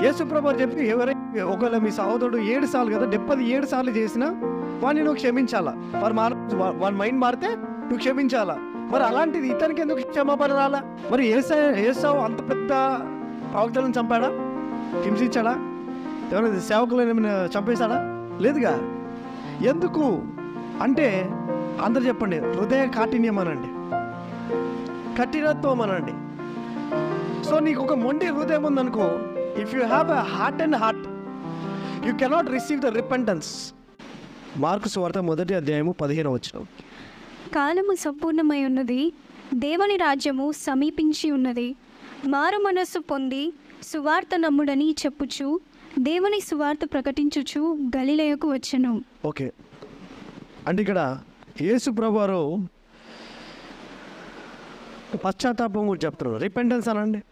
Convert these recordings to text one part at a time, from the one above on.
యేసుప్రభు చెప్పి ఎవరై ఒకవేళ మీ సహోదరుడు ఏడు సార్లు కదా డెప్పది ఏడు సార్లు చేసినా వాడిని నువ్వు క్షమించాలా? మరి మార వాడి మైండ్ మారితే నువ్వు క్షమించాలా? మరి అలాంటిది ఇతనికి ఎందుకు క్షమాపణ రాలా? మరి ఏసా ఏసావు అంత పెద్ద ప్రవక్తలను చంపాడా? హింసించాడా? ఎవరైనా సేవకులను ఏమైనా చంపేశాడా? లేదుగా? ఎందుకు? అంటే అందరు చెప్పండి హృదయ కాఠిన్యం అనండి కఠినత్వం అనండి సో నీకు ఒక మొండి హృదయం ఉందనుకో if you have a heart and heart you cannot receive the repentance Mark స్వార్థ మొదటి అధ్యాయము పదిహేను వచ్చిన కాలము సంపూర్ణమై ఉన్నది దేవుని రాజ్యము సమీపించి ఉన్నది. మారు మనస్సు పొంది సువార్త నమ్ముడని చెప్పుచు దేవుని సువార్త ప్రకటించుచు గలిలయకు వచ్చెను. ఓకే. అంటే ఇక్కడ యేసు ప్రభువారు పశ్చాత్తాపం కూడా చెప్తున్నారు. రిపెంటెన్స్ అనండి.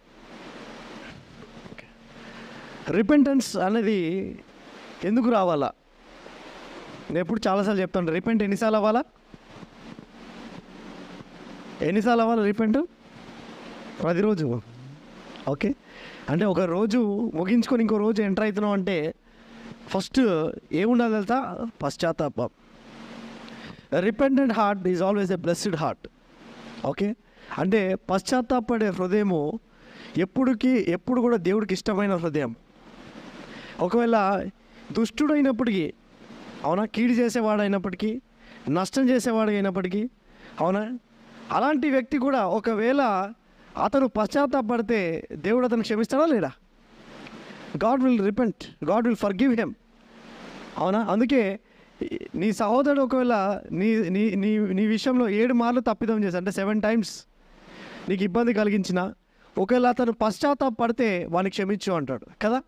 రిపెంటెన్స్ అనేది ఎందుకు రావాలా? నేను ఎప్పుడు చాలాసార్లు చెప్తాను రిపెంట్ ఎన్నిసార్లు అవ్వాలా? ఎన్నిసార్లు అవ్వాలి రిపెంట్? ప్రతిరోజు. ఓకే? అంటే ఒక రోజు ముగించుకొని ఇంకో రోజు ఎంటర్ అవుతున్నాం అంటే ఫస్ట్ ఏముండాలి తెలుసా? పశ్చాత్తాపం. Repentant heart is always a blessed heart. Okay? అంటే పశ్చాత్తాపడే హృదయము ఎప్పుడుకి ఎప్పుడు కూడా దేవుడికి ఇష్టమైన హృదయం. ఒకవేళ దుష్టుడు అయినప్పటికీ అవునా? కీడు చేసేవాడు అయినప్పటికీ నష్టం చేసేవాడు అయినప్పటికీ అవునా? అలాంటి వ్యక్తి కూడా ఒకవేళ అతను పశ్చాత్తాపడితే దేవుడు అతను క్షమిస్తాడా లేడా God will repent. God will forgive him. అవునా? అందుకే నీ సహోదరుడు ఒకవేళ నీ నీ నీ నీ విషయంలో ఏడు మార్లు తప్పిదం చేసి అంటే సెవెన్ టైమ్స్ నీకు ఇబ్బంది కలిగించిన ఒకవేళ అతను పశ్చాత్తాపడితే వాడిని క్షమించు అంటాడు. కదా?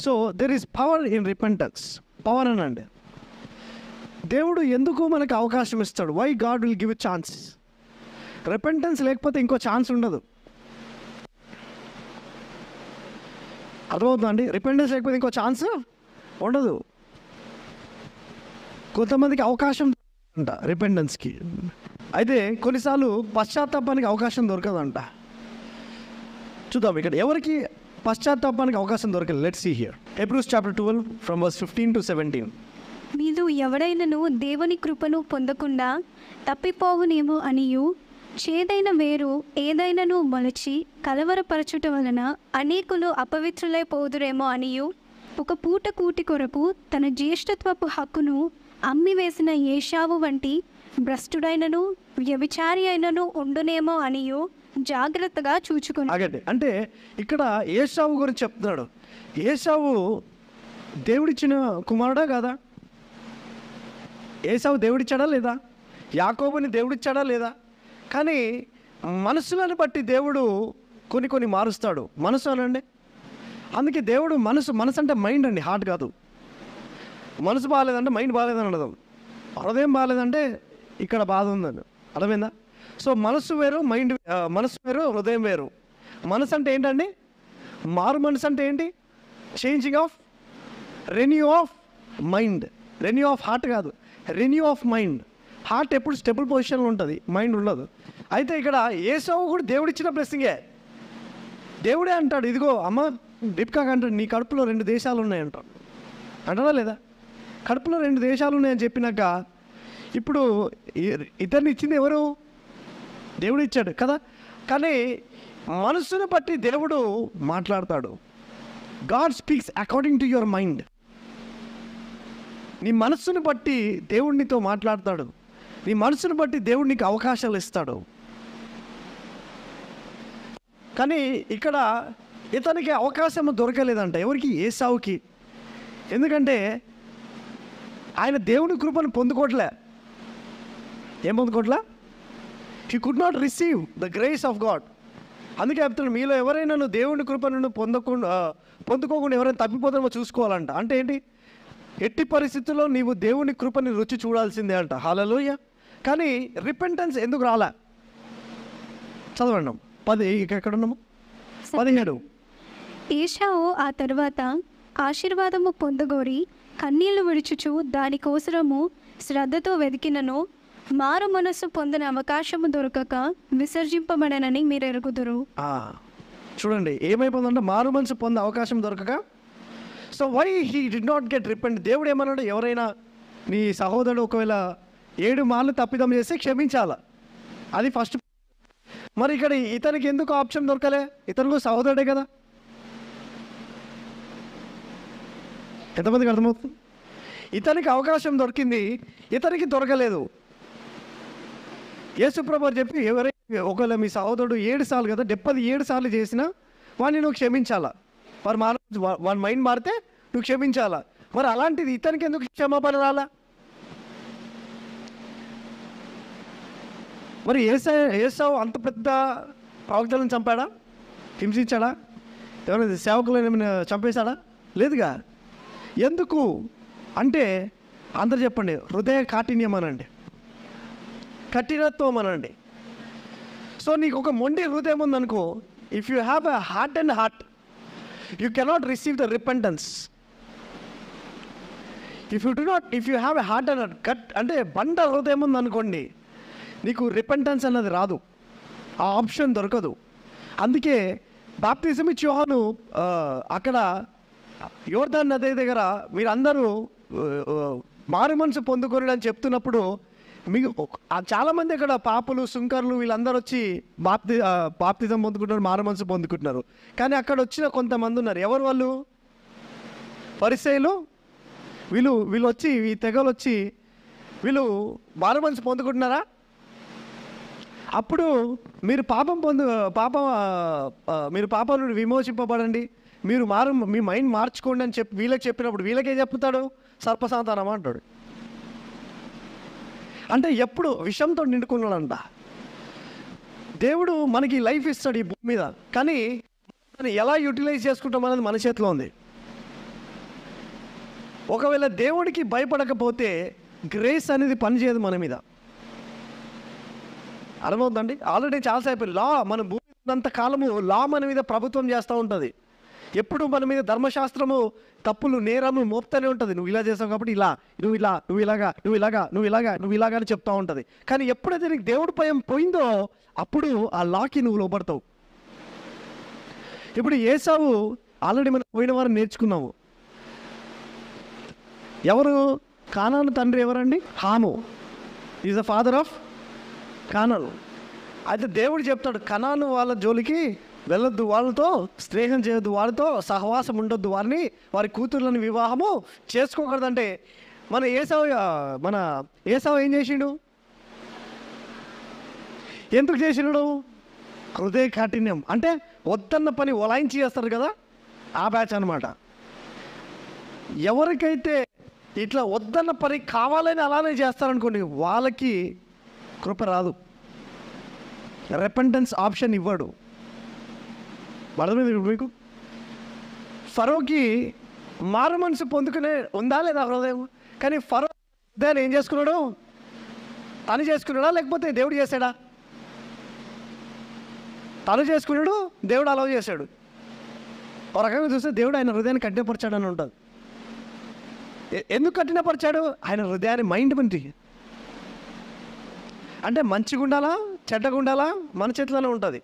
So there is power in repentance power అనండి. దేవుడు ఎందుకు మనకు అవకాశం ఇస్తాడు? Why God will give chance repentance లేకపోతే ఇంకో ఛాన్స్ ఉండదు. అర్థమవుతుందండి అండి? లేకపోతే ఇంకో ఛాన్స్ ఉండదు. కొంతమందికి అవకాశం అంట రిపెండెన్స్కి అయితే కొన్నిసార్లు పశ్చాత్తాపానికి అవకాశం దొరకదంట. చూద్దాం ఇక్కడ ఎవరికి పశ్చాత్తాపానికి అవకాశం దొరకదు let see here Hebrews chapter twelve from verse fifteen to seventeen మీరు ఎవడైనను దేవుని కృపను పొందకుండా తప్పిపోవునేమో అనియు చేదైన వేరు ఏదైనను మొలచి కలవరపరచుట వలన అనేకులు అపవిత్రులైపోదురేమో అనియు. ఒక పూట కూటి కొరకు తన జ్యేష్ఠత్వపు హక్కును అమ్మివేసిన ఏషావు వంటి భ్రష్టుడైనను వ్యభిచారి అయినను ఉండునేమో అనియు. జాగ్రత్తగా చూచుకుని ఆగండి. అంటే ఇక్కడ ఏసావు గురించి చెప్తున్నాడు. ఏసావు దేవుడిచ్చిన కుమారుడా కాదా? ఏసావు దేవుడిచ్చాడా లేదా? యాకోబుని దేవుడిచ్చాడా లేదా? కానీ మనసులను బట్టి దేవుడు కొన్ని కొన్ని మారుస్తాడు. మనసు అనండి. అందుకే దేవుడు మనసు మనసు అంటే మైండ్ అండి హార్ట్ కాదు. మనసు బాగాలేదంటే మైండ్ బాగాలేదని అర్థం. హృదయం బాగాలేదంటే ఇక్కడ బాధ ఉందని అర్థమైందా? సో మనసు వేరు మైండ్ మనసు వేరు హృదయం వేరు. మనసు అంటే ఏంటండి? మారు మనసు అంటే ఏంటి? Changing of renew of mind renew of heart కాదు. రెన్యూ ఆఫ్ మైండ్ హార్ట్ ఎప్పుడు స్టెబుల్ పొజిషన్లో ఉంటుంది. మైండ్ ఉండదు. అయితే ఇక్కడ ఏసావు కూడా దేవుడిచ్చిన బ్లెస్సింగే దేవుడే అంటాడు ఇదిగో అమ్మ డిప్కాక్ అంటాడు నీ కడుపులో రెండు దేశాలు ఉన్నాయి అంటాడు అంటారా లేదా? కడుపులో రెండు దేశాలు ఉన్నాయని చెప్పినాక ఇప్పుడు ఇ- ఇచ్చింది ఎవరు? దేవుడు ఇచ్చాడు కదా? కానీ మనసును బట్టి దేవుడు మాట్లాడతాడు. God speaks according to your mind. నీ మనస్సును బట్టి దేవుడు నీతో మాట్లాడతాడు. నీ మనసును బట్టి దేవుడు నీకు అవకాశాలు ఇస్తాడు. కానీ ఇక్కడ ఇతనికి అవకాశం దొరకలేదంట. ఎవరికి? ఏసావుకి. ఎందుకంటే ఆయన దేవుని కృపను పొందుకోవట్లే ఏం పొందుకోవట్లే he could not receive the grace of God అందుకే చెప్తాను మీలో ఎవరైనా నువ్వు దేవుని కృపను పొందకుండా ఆ, పొందుకోకుండా ఎవరైనా తప్పిపోతామో చూసుకోవాలంట. అంటే ఏంటి? ఎట్టి పరిస్థితుల్లో నీవు దేవుని కృపని రుచి చూడాల్సిందే అంట. హాలలోయ కానీ రిపెంటెన్స్ ఎందుకు రాలా? చదవండి. పది ఎక్కడ ఉన్నాము? పదిహేడు. ఏషావు ఆ తర్వాత ఆశీర్వాదము పొందగోరి కన్నీళ్ళు విడుచుచు దానికోసరము శ్రద్ధతో వెతికినను మారు మనస్సు పొందిన అవకాశము దొరకక విసర్జింపబడనని మీరు ఎరుగుదురు చూడండి ఏమైపోతుందంటే మారు మనసు పొందే అవకాశం దొరకక so why he did not get repent దేవుడు ఏమన్నాడు ఎవరైనా నీ సహోదరుడు ఒకవేళ ఏడు మార్లు తప్పిదం చేస్తే క్షమించాల. అది ఫస్ట్ మరి ఇక్కడ ఇతనికి ఎందుకు ఆప్షన్ దొరకలే? ఇతను సహోదరుడే కదా. ఎంతమందికి అర్థమవుతుంది? ఇతనికి అవకాశం దొరికింది ఇతనికి దొరకలేదు. యేసుప్రభు చెప్పి ఎవరైతే ఒకవేళ మీ సహోదరుడు ఏడు సార్లు కదా డెప్పది ఏడు సార్లు చేసినా వాడిని నువ్వు క్షమించాలా? వారు మార వాడి మైండ్ మారితే నువ్వు క్షమించాలా? మరి అలాంటిది ఇతనికి ఎందుకు క్షమాపణ రాలా మరి ఏసా ఏసావు అంత పెద్ద ప్రవక్తలను చంపాడా? హింసించాడా? ఎవరైనా సేవకులను ఏమైనా చంపేశాడా? లేదుగా? ఎందుకు? అంటే అందరు చెప్పండి హృదయ కాఠిన్యం అనండి. కఠినత్వం అనండి సో నీకు ఒక మొండి హృదయం ఉందనుకో if you have a heart and heart you cannot receive the repentance if you do not if you have a heart and heart cut అంటే బండ హృదయం ఉందనుకోండి నీకు రిపెంటెన్స్ అన్నది రాదు. ఆ ఆప్షన్ దొరకదు. అందుకే బాప్తిజం ఇచ్చి అక్కడ యోర్ధన్ నది దగ్గర మీరందరూ మారు మనసు పొందుకోరు అని చెప్తున్నప్పుడు మీకు చాలామంది అక్కడ పాపలు సుంకర్లు వీళ్ళందరూ వచ్చి బాప్తి బాప్తిజం పొందుకుంటున్నారు మారమనసు పొందుకుంటున్నారు. కానీ అక్కడ వచ్చిన కొంతమంది ఉన్నారు. ఎవరు వాళ్ళు? పరిచయలు వీళ్ళు వీళ్ళు వచ్చి ఈ తెగలు వచ్చి వీళ్ళు మారమనసు పొందుకుంటున్నారా? అప్పుడు మీరు పాపం పొందు పాపం మీరు పాపం నుండి విమోచింపబడండి. మీరు మారు మీ మైండ్ మార్చుకోండి అని చెప్పి వీళ్ళకి చెప్పినప్పుడు వీళ్ళకే చెప్తాడు? సర్పసాంతానం అంటాడు. అంటే ఎప్పుడు విషంతో నిండుకున్నాడంట. దేవుడు మనకి లైఫ్ ఇస్తాడు ఈ భూమి మీద. కానీ దాన్ని ఎలా యూటిలైజ్ చేసుకుంటాం అనేది మన చేతిలో ఉంది. ఒకవేళ దేవుడికి భయపడకపోతే గ్రేస్ అనేది పనిచేయదు మన మీద. అర్థమవుతుందండి? ఆల్రెడీ చాలాసేపు లా మన భూమి ఉన్నంత కాలము లా మన మీద ప్రభుత్వం చేస్తూ ఉంటుంది. ఎప్పుడు మన మీద ధర్మశాస్త్రము తప్పులు నేరములు మోపుతూనే ఉంటుంది. నువ్వు ఇలా చేసావు కాబట్టి ఇలా నువ్వు ఇలా నువ్వు ఇలాగా నువ్వు ఇలాగా నువ్వు ఇలాగా నువ్వు ఇలాగా అని చెప్తూ ఉంటుంది. కానీ ఎప్పుడైతే నీకు దేవుడి భయం పోయిందో అప్పుడు ఆ లాకి నువ్వు లోపడతావు ఇప్పుడు ఏసావు ఆల్రెడీ మనం పోయిన వారు నేర్చుకున్నాము ఎవరు? కానాను తండ్రి ఎవరండి? Ham. Is the father of Canaan. అయితే దేవుడు చెప్తాడు కనాను వాళ్ళ జోలికి వెళ్ళొద్దు వాళ్ళతో స్నేహం చేయొద్దు వారితో సహవాసం ఉండొద్దు వారిని వారి కూతుర్లను వివాహము చేసుకోకూడదంటే. మన ఏసావు మన ఏసావు ఏం చేసిండు? ఎందుకు చేసినాడు హృదయ కాఠిన్యం. అంటే వద్దన్న పని ఒలాయించి చేస్తారు కదా ఆ బ్యాచ్ అనమాట ఎవరికైతే ఇట్లా వద్దన్న పని కావాలని అలానే చేస్తారనుకోండి వాళ్ళకి కృప రాదు. రెపెంటెన్స్ ఆప్షన్ ఇవ్వడు. అర్థమైంది మీకు ఫరోకి మారు మనసు పొందుకునే ఉందా లేదా హృదయం? కానీ ఫరో దాన్ని ఏం చేసుకున్నాడు? తను చేసుకున్నాడా లేకపోతే దేవుడు చేశాడా? తను చేసుకున్నాడు దేవుడు అలవ్ చేశాడు. ఒక రకంగా చూస్తే దేవుడు ఆయన హృదయాన్ని కఠినపరిచాడని ఉంటుంది. ఎందుకు కఠినపరిచాడు? ఆయన హృదయాన్ని మైండ్ మంది అంటే మంచిగా ఉండాలా చెడ్డగా ఉండాలా మన చేతిలోనే ఉంటుంది.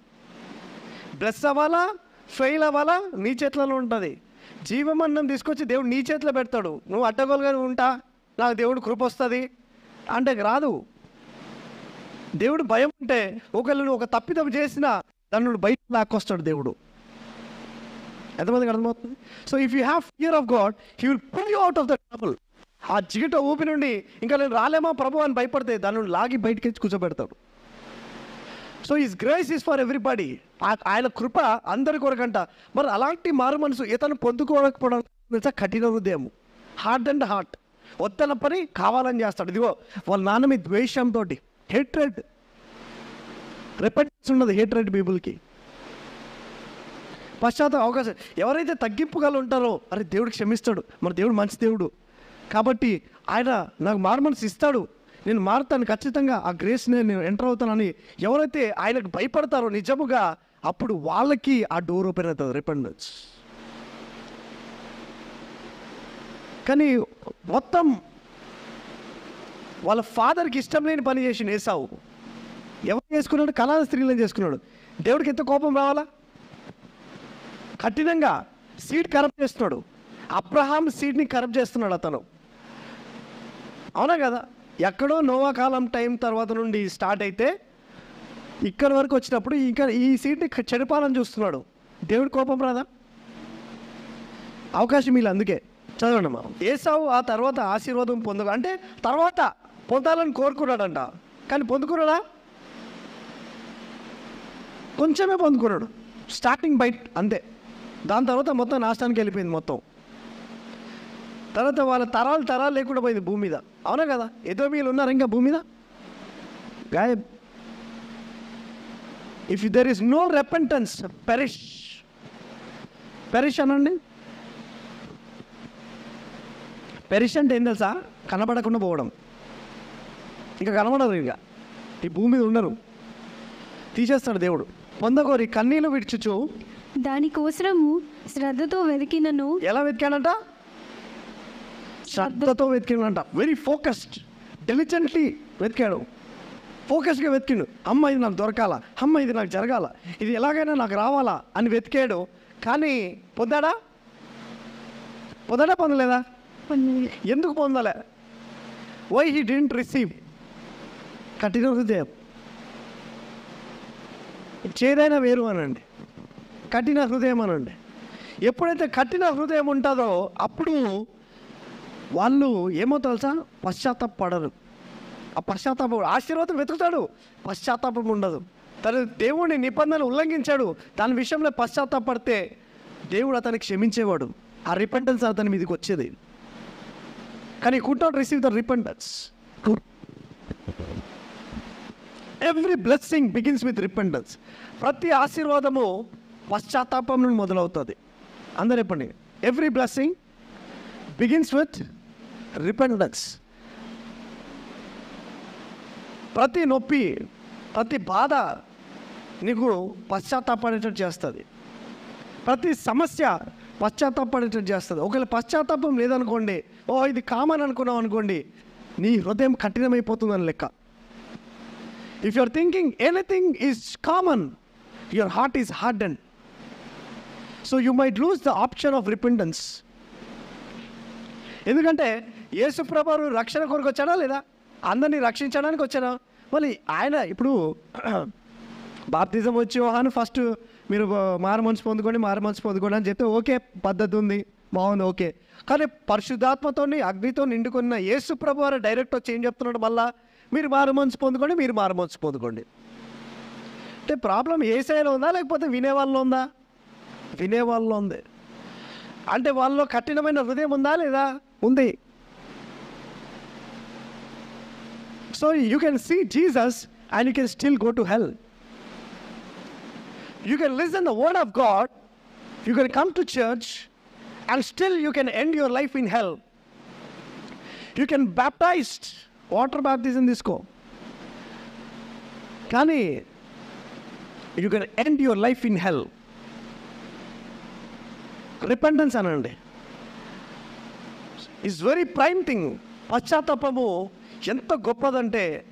బ్లెస్ అవ్వాలా? ఫెయిల్ అవ్వాలా? నీ చేతిలో ఉంటుంది. జీవమన్నం తీసుకొచ్చి దేవుడు నీ చేతిలో పెడతాడు. నువ్వు అడ్డగోలుగా ఉంటా. నాకు దేవుడు కృప వస్తుంది. అంటే రాదు. దేవుడు భయం ఉంటే ఒకళ్ళు నువ్వు ఒక తప్పిదం చేసినా దాన్ని బయట లాక్కొస్తాడు దేవుడు. ఎంతమందికి అర్థమవుతుంది? So if you have fear of God he will pull you out of the trouble ఆ జిగిట ఊపి నుండి ఇంకా నేను రాలేమా ప్రభు అని భయపడితే దాన్ని లాగి బయటికి కూర్చోబెడతాడు. So is grace is for everybody ఆయన కృప అందరి కొరకంట. మరి అలాంటి మారు మనసు ఇతను పొందుకోకపోవడం కఠిన హృదయం హార్ట్ అండ్ హార్ట్ వద్దన పని కావాలని చేస్తాడు. ఇదిగో వాళ్ళ నాన్న మీ ద్వేషంతో హేట్రెడ్ రెపెంటెన్స్ ఉన్నది హేట్రెడ్ పీపుల్కి పశ్చాత్తాప అవకాశం. ఎవరైతే తగ్గింపు గల ఉంటారో అరే దేవుడు క్షమిస్తాడు. మరి దేవుడు మంచి దేవుడు. కాబట్టి ఆయన నాకు మారు మనసు ఇస్తాడు. నేను మారుతాను. ఖచ్చితంగా ఆ గ్రేస్ నేను ఎంటర్ అవుతానని ఎవరైతే ఆయనకు భయపడతారో నిజముగా అప్పుడు వాళ్ళకి ఆ డోర్ ఓపెన్ అవుతుంది రిపెండెన్స్ కానీ మొత్తం వాళ్ళ ఫాదర్కి ఇష్టం లేని పని చేసి ఏసావు ఎవరు చేసుకున్నాడు? కళా స్త్రీలను చేసుకున్నాడు. దేవుడికి ఎంత కోపం రావాలా? కఠినంగా సీడ్ కరప్ట్ చేస్తున్నాడు. అబ్రహాం సీడ్ని కరప్ట్ చేస్తున్నాడు అతను. అవునా కదా? ఎక్కడో నోవా కాలం టైం తర్వాత నుండి స్టార్ట్ అయితే ఇక్కడ వరకు వచ్చినప్పుడు ఇంకా ఈ సీట్ని చెడిపాలని చూస్తున్నాడు. దేవుడు కోపం రాదా? అవకాశం వీళ్ళు అందుకే. చదవండి మా ఏసావు ఆ తర్వాత ఆశీర్వాదం పొందగా అంటే తర్వాత పొందాలని కోరుకున్నాడంట. కానీ పొందుకున్నాడా? కొంచెమే పొందుకున్నాడు. స్టార్టింగ్ బైట్ అంతే. దాని తర్వాత మొత్తం నాశనానికి వెళ్ళిపోయింది మొత్తం. తర్వాత వాళ్ళ తరాలు తరాలు లేకుండా పోయింది భూమి మీద. అవునా కదా? ఏదో మీరు ఉన్నారు ఇంకా భూమి మీద? గాయబ్ if there is no repentance perish perish అనండి. పెరిష్ అంటే ఏం తెలుసా? కనబడకుండా పోవడం. ఇంకా కనబడదు ఇక. ఈ భూమి మీద ఉండరు. తీసేస్తాడు దేవుడు. పొందగోరి కన్నీళ్ళు విడిచుచు. దానికోసరము శ్రద్ధతో వెతికినను. ఎలా వెతికాడంట? శ్రద్ధతో వెతికినంట వెరీ ఫోకస్డ్ డెలిజెంట్లీ వెతికాడు. ఫోకస్గా వెతికిండు. అమ్మ ఇది నాకు దొరకాల. అమ్మ ఇది నాకు జరగాల. ఇది ఎలాగైనా నాకు రావాలా అని వెతికాడు. కానీ పొందాడా? పొందాడా పొందలేదా? ఎందుకు పొందలే? వై హీ డింట్ రిసీవ్ కఠిన హృదయం. చేదైనా వేరు అనండి. కఠిన హృదయం అనండి. ఎప్పుడైతే కఠిన హృదయం ఉంటుందో అప్పుడు వాళ్ళు ఏమో తెలుసా? పశ్చాత్తాపడరు. ఆ పశ్చాత్తాపం ఆశీర్వాదం వెతుకుతాడు. పశ్చాత్తాపం ఉండదు. తను దేవుని నిబంధనలు ఉల్లంఘించాడు. దాని విషయంలో పశ్చాత్తాపడితే దేవుడు అతనికి క్షమించేవాడు. ఆ రిపెంటెన్స్ అతని మీదకి వచ్చేది. కానీ could not receive the repentance every blessing begins with repentance ప్రతి ఆశీర్వాదము పశ్చాత్తాపం నుండి మొదలవుతుంది. అందరూ చెప్పండి. Every blessing begins with repentance ప్రతి నొప్పి ప్రతి బాధ నీకు పశ్చాత్తాపడేటట్టు చేస్తుంది. ప్రతి సమస్య పశ్చాత్తాపడేటట్టు చేస్తుంది. ఒకవేళ పశ్చాత్తాపం లేదనుకోండి ఓ ఇది కామన్ అనుకున్నాం అనుకోండి నీ హృదయం కఠినమైపోతుందని లెక్క. If you are thinking anything is common your heart is hard and so you might lose the option of repentance ఎందుకంటే యేసుప్రభారు రక్షణ కొరకు వచ్చాడా లేదా? అందరినీ రక్షించడానికి వచ్చాడా? మళ్ళీ ఆయన ఇప్పుడు బాప్తిజం వచ్చి వాహన ఫస్ట్ మీరు మారు మనసు పొందుకోండి మార మనసు పొందుకోండి అని చెప్తే ఓకే పద్ధతి ఉంది బాగుంది ఓకే. కానీ పరిశుద్ధాత్మతోని అగ్నితో నిండుకున్న యేసు ప్రభు వారు డైరెక్ట్ వచ్చి ఏం చెప్తున్నాడు మళ్ళా? మీరు మారు మనసు పొందుకోండి మీరు మారు మనసు పొందుకోండి. అంటే ప్రాబ్లం ఏ సైలో ఉందా లేకపోతే వినే వాళ్ళు ఉందా? వినే వాళ్ళలో ఉంది. అంటే వాళ్ళలో కఠినమైన హృదయం ఉందా లేదా? ఉంది. so you can see Jesus and you can still go to hell you can listen the word of God you can come to church and still you can end your life in hell you can baptised water baptism తీసుకో కానీ you can end your life in hell repentance అనండి is very prime thing పశ్చాత్తాపము ఎంత గొప్పదంటే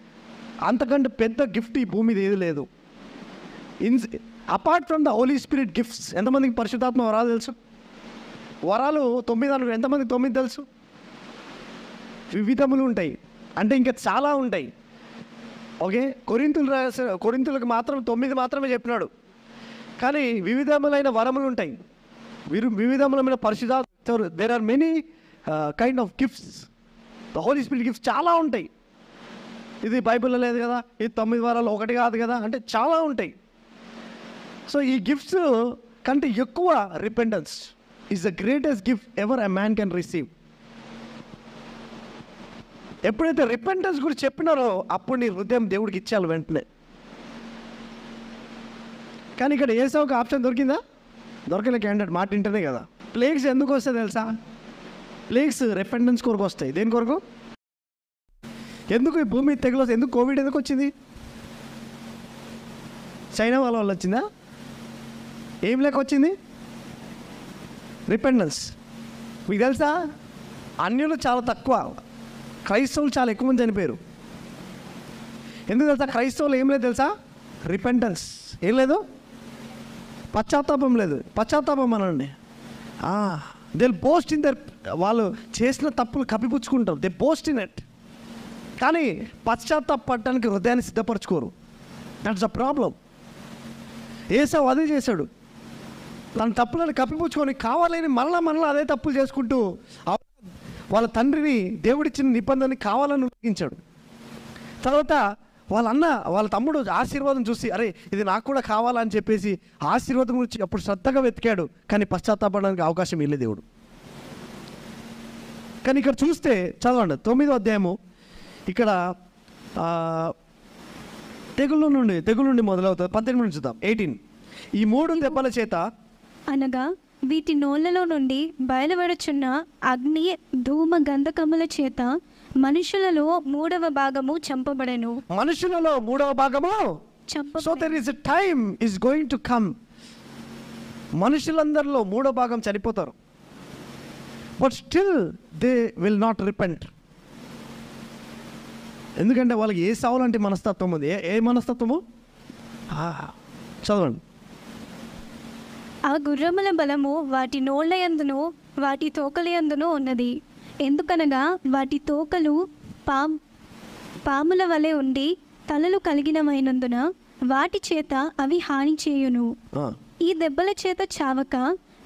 అంతకంటే పెద్ద gift ఈ భూమి మీద ఏది లేదు. In apart from the Holy Spirit gifts ఎంతమందికి పరిశుద్ధాత్మ వరాలు తెలుసు? వరాలు తొమ్మిది అనుకో ఎంతమందికి తొమ్మిది తెలుసు? వివిధములు ఉంటాయి. అంటే ఇంకా చాలా ఉంటాయి. ఓకే? కొరింతులు రాసిన కొరింతులకు మాత్రం తొమ్మిది మాత్రమే చెప్పినాడు. కానీ వివిధములైన వరములు ఉంటాయి. విరు వివిధములమైన పరిశుధాత్మ there are many kind of gifts the Holy Spirit gifts చాలా ఉంటాయి. ఇది బైబిల్లో లేదు కదా ఇది తొమ్మిది వారాలు ఒకటి కాదు కదా అంటే చాలా ఉంటాయి. సో ఈ గిఫ్ట్స్ కంటే ఎక్కువ repentance is the greatest gift ever a man can receive ఎప్పుడైతే రిపెండెన్స్ గురించి చెప్పినారో అప్పుడు నీ హృదయం దేవుడికి ఇచ్చేయాలి వెంటనే. కానీ ఇక్కడ ఏసోకి ఆప్షన్ దొరికిందా? దొరకలే క్యాండిడేట్ మాట వింటేనే కదా. ప్లేగ్స్ ఎందుకు వస్తాయి తెలుసా? ప్లేగ్స్ రెపెండెన్స్ కొరకు వస్తాయి. దేని కొరకు? ఎందుకు ఈ భూమి తెగులు ఎందుకు కోవిడ్ ఎందుకు వచ్చింది? చైనా వాళ్ళ వల్ల వచ్చిందా? ఏం లేక వచ్చింది? రిపెండెన్స్ మీకు తెలుసా? అన్యులు చాలా తక్కువ. క్రైస్తవులు చాలా ఎక్కువ మంది చనిపోయారు. ఎందుకు తెలుసా? క్రైస్తవులు ఏం లేదు తెలుసా? రిపెండెన్స్ ఏం లేదు? పశ్చాత్తాపం లేదు. పశ్చాత్తాపం అనండి దే పోస్ట్ ఇన్ దర్ వాళ్ళు చేసిన తప్పులు కప్పిపుచ్చుకుంటారు. దే పోస్ట్ ఇన్ ఇట్ కానీ పశ్చాత్తాపడటానికి హృదయాన్ని సిద్ధపరచుకోరు. దట్స్ అ ప్రాబ్లం ఏసావు అదే చేశాడు. తన తప్పులను కప్పిపుచ్చుకొని కావాలని మరలా మరలా అదే తప్పులు చేసుకుంటూ వాళ్ళ తండ్రిని దేవుడిచ్చిన నిబంధనని కావాలని ఉపయోగించాడు తర్వాత వాళ్ళ అన్న వాళ్ళ తమ్ముడు ఆశీర్వాదం చూసి అరే ఇది నాకు కూడా కావాలని చెప్పేసి ఆశీర్వాదం గురించి అప్పుడు శ్రద్ధగా వెతికాడు. కానీ పశ్చాత్తాపడడానికి అవకాశం ఇల్లే దేవుడు. కానీ ఇక్కడ చూస్తే చదవండి. తొమ్మిదో అధ్యాయము. ఇక్కడ తెగుళ్ళ నుండి తెగుళ్ళ నుండి మొదలవుతుంది. పద్దెనిమిది నుంచి చూద్దాం. ఎయిటీన్ ఈ మూడు దెబ్బల చేత అనగా వీటి నోళ్ళలో నుండి బయలువడుచున్న అగ్ని ధూమ గంధకముల చేత మనుషులలో మూడవ భాగము చంపబడెను. మనుషులలో మూడవ భాగము so there is time is going to come మనుషులందరిలో మూడో భాగం చనిపోతారు. But still they will not repent ఎందుకంటే వాళ్ళకి ఏ సావులంటే మనస్తత్వం ఉంది? ఏ ఏ మనస్తత్వము? చదవండి. ఆ గుర్రముల బలము వాటి నోళ్ళయందును వాటి తోకలయందును ఉన్నది. ఎందుకనగా వాటి తోకలు పాం పాముల వలె ఉండి తలలు కలిగినమైనందున వాటి చేత అవి హాని చేయును. ఈ దెబ్బల చేత చావక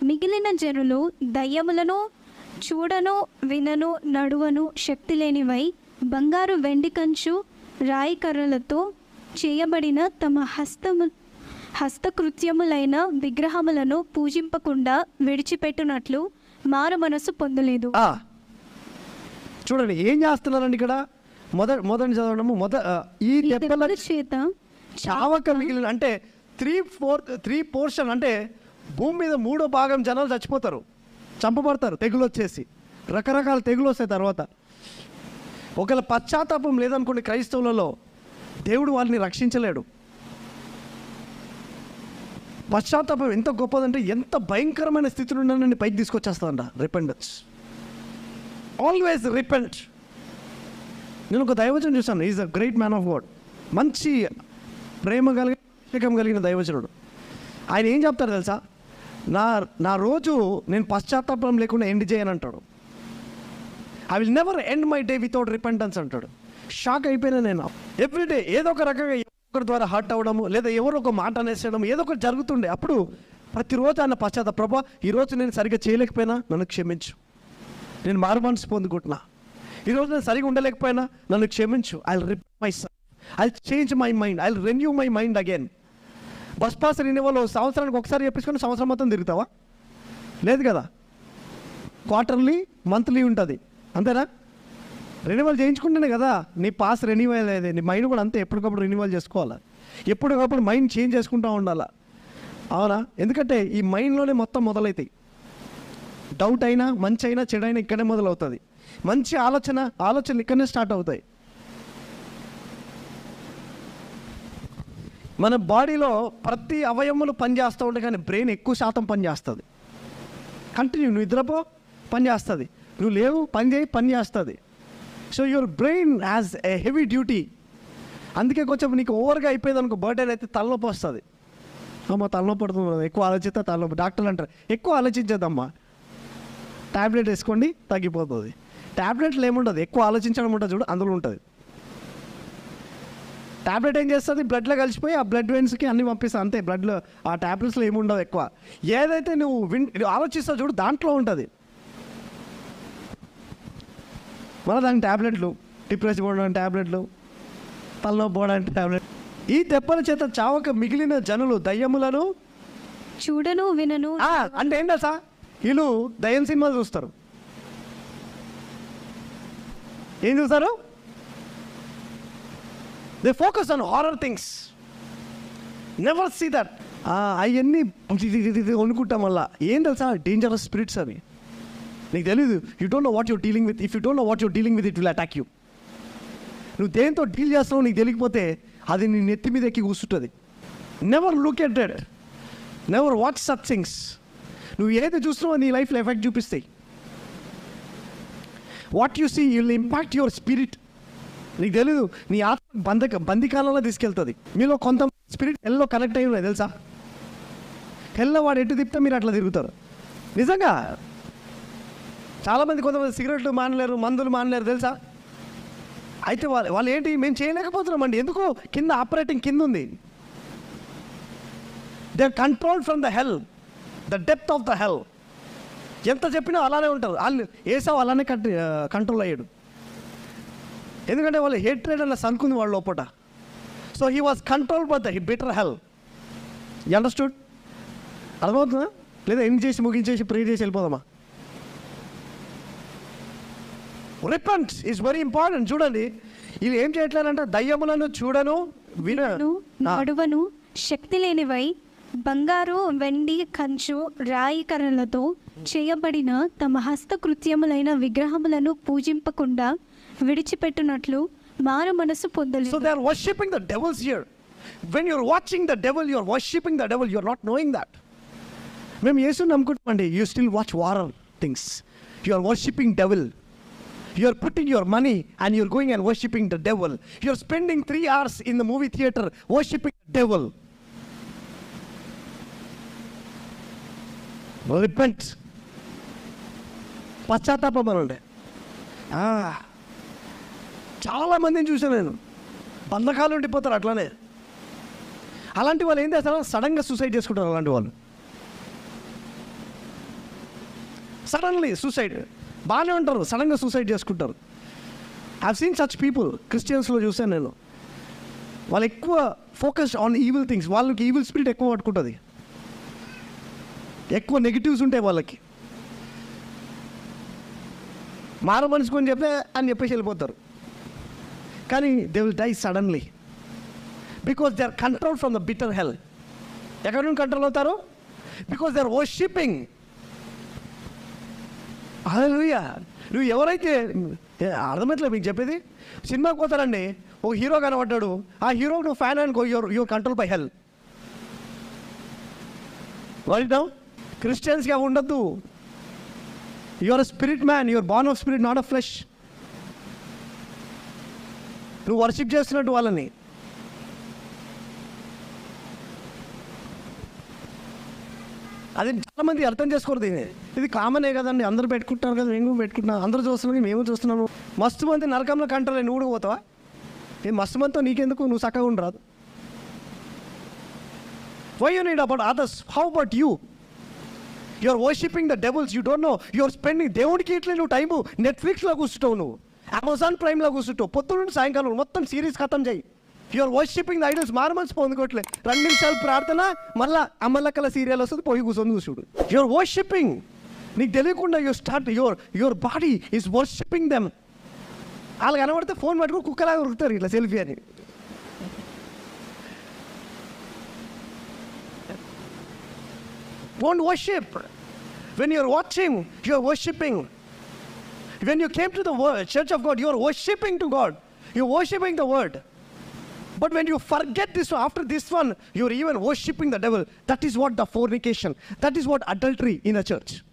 మిగిలిన జనులు దయ్యములను చూడను వినను నడువను శక్తి లేనివై బంగారు వెండి కంచు రాయి కర్రలతో చేయబడిన తమ హస్తము హస్తకృత్యములైన విగ్రహములను పూజింపకుండా విడిచిపెట్టునట్లు మారు మనసు పొందలేదు. చూడండి ఏం చేస్తున్నారండి ఇక్కడ? మొదట మొదటి చదవడము మొద ఈ దెబ్బల చేత చావక మిగిలిన అంటే త్రీ ఫోర్త్ త్రీ పోర్షన్ అంటే భూమి మీద మూడో భాగం జనాలు చచ్చిపోతారు చంపబడతారు తెగులు వచ్చేసి. రకరకాల తెగులు వస్తాయి తర్వాత. ఒకవేళ పశ్చాత్తాపం లేదనుకోండి క్రైస్తవులలో దేవుడు వాళ్ళని రక్షించలేడు. పశ్చాత్తాపం ఎంత గొప్పదంటే ఎంత భయంకరమైన స్థితి నుండి నన్ను పైకి తీసుకొచ్చేస్తుందంట రిపెండెన్స్. ఆల్వేస్ రిపెంట్ నేను ఒక దైవచనం చూశాను. Is a great man of God మంచి ప్రేమ కలిగి అభిషేకం కలిగిన దైవచనుడు. ఆయన ఏం చెప్తారు తెలుసా? నా నా రోజు నేను పశ్చాత్తాపం లేకుండా ఎండ్ చేయను అంటాడు. I will never end my day without repentance అంటాడు. షాక్ అయిపోయినా నేను. ఎవ్రీడే ఏదో ఒక రకంగా ఒకరి ద్వారా హర్ట్ అవ్వడము లేదా ఎవరో ఒక మాట అనేసేయడం ఏదో ఒకటి జరుగుతుండే. అప్పుడు ప్రతిరోజు ఆయన పశ్చాత్త ప్రభా ఈరోజు నేను సరిగ్గా చేయలేకపోయినా నన్ను క్షమించు. నేను మారు మనసు పొందుకుంటున్నా. ఈరోజు నేను సరిగా ఉండలేకపోయినా నన్ను క్షమించు. I rip my I change my mind I renew my mind again bus pass renewal సంవత్సరానికి ఒకసారి చెప్పించుకొని సంవత్సరం మొత్తం తిరుగుతావా? లేదు కదా? క్వార్టర్లీ మంత్లీ ఉంటుంది. అంతేనా? రెన్యువల్ చేయించుకుంటేనే కదా నీ పాస్ రెన్యువల్ అయ్యేది. నీ మైండ్ కూడా అంతే. ఎప్పటికప్పుడు రెన్యువల్ చేసుకోవాలా? ఎప్పటికప్పుడు మైండ్ చేంజ్ చేసుకుంటూ ఉండాలా? అవునా? ఎందుకంటే ఈ మైండ్లోనే మొత్తం మొదలవుతాయి డౌట్ అయినా మంచి అయినా చెడైనా ఇక్కడే మొదలవుతుంది. మంచి ఆలోచన ఆలోచనలు ఇక్కడనే స్టార్ట్ అవుతాయి. మన బాడీలో ప్రతి అవయములు పనిచేస్తూ ఉంటాయి కానీ బ్రెయిన్ ఎక్కువ శాతం పనిచేస్తుంది. కంటిన్యూ నువ్వు నిద్రపో పని చేస్తుంది నువ్వు లేవు పని చేయి పని చేస్తుంది. So your brain as a heavy duty అందుకే కొంచెం నీకు ఓవర్గా అయిపోయింది అనుకో బర్త్డే అయితే తలనొప్పి వస్తుంది. అమ్మ తలనొప్పి పడుతుంది ఎక్కువ ఆలోచిస్తే తలనొప్పి. డాక్టర్లు అంటారు ఎక్కువ ఆలోచించదమ్మా ట్యాబ్లెట్ వేసుకోండి తగ్గిపోతుంది. ట్యాబ్లెట్లు ఏముండదు ఎక్కువ ఆలోచించడం ఉంటుంది చూడు అందులో ఉంటుంది. ట్యాబ్లెట్ ఏం చేస్తుంది? బ్లడ్లో కలిసిపోయి ఆ బ్లడ్ వెయిన్స్కి అన్ని పంపిస్తుంది అంతే. బ్లడ్లో ఆ ట్యాబ్లెట్స్లో ఏముండవు ఎక్కువ. ఏదైతే నువ్వు విన్ ఆలోచిస్తావు చూడు దాంట్లో ఉంటుంది. మళ్ళీ దానికి ట్యాబ్లెట్లు డిప్రెస్ పోవడానికి ట్యాబ్లెట్లు తలనొప్పి పోవడానికి ట్యాబ్లెట్ ఈ దెబ్బల చేత చావక మిగిలిన జనులు దయ్యములను చూడను వినను. అంటే ఏంటో సా వీళ్ళు దయ్యం సినిమాలు చూస్తారు. ఏం చూస్తారు? They focus on horror things never see that అవన్నీ వండుకుంటాం వల్ల ఏం తెలుసా? డేంజరస్ స్పిరిట్స్ అవి. నీకు తెలియదు you don't know what you're dealing with if you don't know what you're dealing with it will attack you నువ్వు దేంతో డీల్ చేస్తావు నీకు తెలియకపోతే అది నీ నెత్తి మీద ఎక్కి కూర్చుంటుంది never look at dead never watch such things నువ్వు ఏది చూస్తున్నావో నీ లైఫ్లో ఎఫెక్ట్ చూపిస్తాయి. What you see will impact your spirit నీకు తెలీదు నీ ఆత్మ బంధక బందికాలంలో తీసుకెళ్తుంది. మీలో కొంత స్పిరిట్ ఎల్లో కనెక్ట్ అయి ఉన్నాయి తెలుసా? తెల్లవాడు ఎటు తిప్పితే మీరు అట్లా తిరుగుతారు. నిజంగా చాలామంది కొంతమంది సిగరెట్లు మానలేరు మందులు మానలేరు తెలుసా? అయితే వాళ్ళు వాళ్ళు ఏంటి మేము చేయలేకపోతున్నామండి ఎందుకు? కింద ఆపరేటింగ్ కింద ఉంది. They control from the health the depth of the hell ఎంత చెప్పినా అలానే ఉంటారు. వాళ్ళు ఏసావు అలానే కంట్ కంట్రోల్ అయ్యాడు. ఎందుకంటే వాళ్ళు హేట్రేడ్ అన్న సనుకుంది వాళ్ళ లోపట. So he was control by the bitter hell understood అర్థమవుతుందా? లేదా ఎన్ని చేసి ముగించేసి ప్రే చేసి వెళ్ళిపోదామా? రిపెంట్ ఈజ్ వెరీ ఇంపార్టెంట్ చూడండి ఇది ఏం చేయట్లేదంటే దయ్యములను చూడను విన ను నడువను శక్తి లేనివై బంగారు వెండి కంచు రాయి కర్రలతో చేయబడిన తమ హస్తకృత్యములైన విగ్రహములను పూజింపకుండా విడిచిపెట్టునట్లు మారు మనసు so they are worshipping the devils here when you're watching the devil you're worshipping the devil you're not knowing that మేము యేసు నమ్ముకుంటామండి you still watch వారల్ things you are worshipping devil you are putting your money and you're going and worshipping the devil you are spending three hours in the movie theatre worshipping repent పశ్చాత్తాపం అనండి చాలా మందిని చూసాను నేను. బంధకాలు ఉండిపోతారు అట్లానే. అలాంటి వాళ్ళు ఏం చేస్తారు సడన్గా సూసైడ్ చేసుకుంటారు అలాంటి వాళ్ళు. సడన్లీ సూసైడ్ బాగానే ఉంటారు సడన్గా సూసైడ్ చేసుకుంటారు. ఐ సీన్ సచ్ పీపుల్ క్రిస్టియన్స్లో చూశాను నేను. వాళ్ళు ఎక్కువ ఫోకస్ ఆన్ ఈవిల్ థింగ్స్ వాళ్ళకి ఈవిల్ స్పిరిట్ ఎక్కువ పట్టుకుంటుంది. ఎక్కువ నెగిటివ్స్ ఉంటాయి వాళ్ళకి. మార మనుషుకొని చెప్తే అని చెప్పేసి వెళ్ళిపోతారు. కానీ they will die suddenly because they are control from the bitter hell ఎక్కడి నుండి కంట్రోల్ అవుతారు? Because they are worshipping hallelujah నువ్వు ఎవరైతే అర్థమవుతలేదు మీకు చెప్పేది? సినిమాకి పోతారండి. ఓ హీరో కనబడ్డాడు. ఆ హీరో నువ్వు ఫ్యాన్ అనుకో your your control by hell వాడినావు క్రిస్టియన్స్గా ఉండద్దు. Your spirit man your born of spirit not of flesh నువ్వు వర్షిప్ చేస్తున్నట్టు వాళ్ళని. అది చాలామంది అర్థం చేసుకోరు దీన్ని. ఇది కామనే కదండి అందరూ పెట్టుకుంటున్నారు కదా మేము పెట్టుకుంటున్నాం అందరూ చూస్తున్నాం మేము చూస్తున్నాము మస్తు మంది నరకంలో కంటలే నువ్వు కూడా పోతావా? ఏ మస్తు మందితో నీకెందుకు నువ్వు చక్కగా ఉండరాదు. Why you need about others how about you you're worshipping the devils you don't know you're spending దేవుడికి ఇట్లే నువ్వు టైము. నెట్ఫ్లిక్స్లో కూర్చుంటావు నువ్వు. అమెజాన్ ప్రైమ్లో కూర్చుంటావు. పొద్దున్న నుండి సాయంకాలం మొత్తం సిరీస్ ఖతం చేయి యువర్ వర్షిపింగ్ ద ఐడల్స్ మారమల్సి పొందుకోవట్లే రెండు నిమిషాలు ప్రార్థన మళ్ళా అమ్మలక్కల సీరియల్ వస్తుంది పోయి కూర్చొని చూసుడు. యువర్ వర్షిపింగ్ నీకు తెలియకుండా your start your your body is worshipping them వాళ్ళు కనబడితే ఫోన్ పట్టుకుని కుక్కలాగా ఉరుకుతారు ఇట్లా సెల్ఫీ అని. won't worship. When you're watching, you're worshiping. When you came to the word, church of God, you're worshiping to God. You're worshiping the word. But when you forget this one, after this one, you're even worshiping the devil. That is what the fornication, that is what adultery in a church.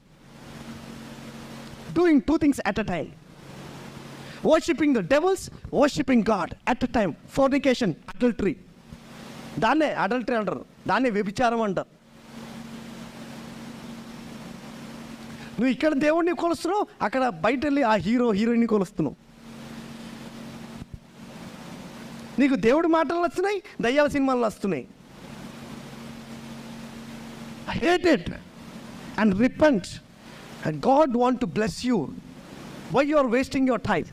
Doing two things at a time. Worshipping the devils, worshipping God at a time. Fornication, adultery. దాన్నే adultery అంటారు దాన్నే వ్యభిచారం అంటారు నువ్వు ఇక్కడ దేవుడిని కొలుస్తున్నావు అక్కడ బయట వెళ్ళి ఆ హీరో హీరోయిన్ని కొలుస్తున్నావు. నీకు దేవుడి మాటలు వస్తున్నాయి దయ్యాల సినిమాలు వస్తున్నాయి hate it and repent and God want to bless you why you are wasting your time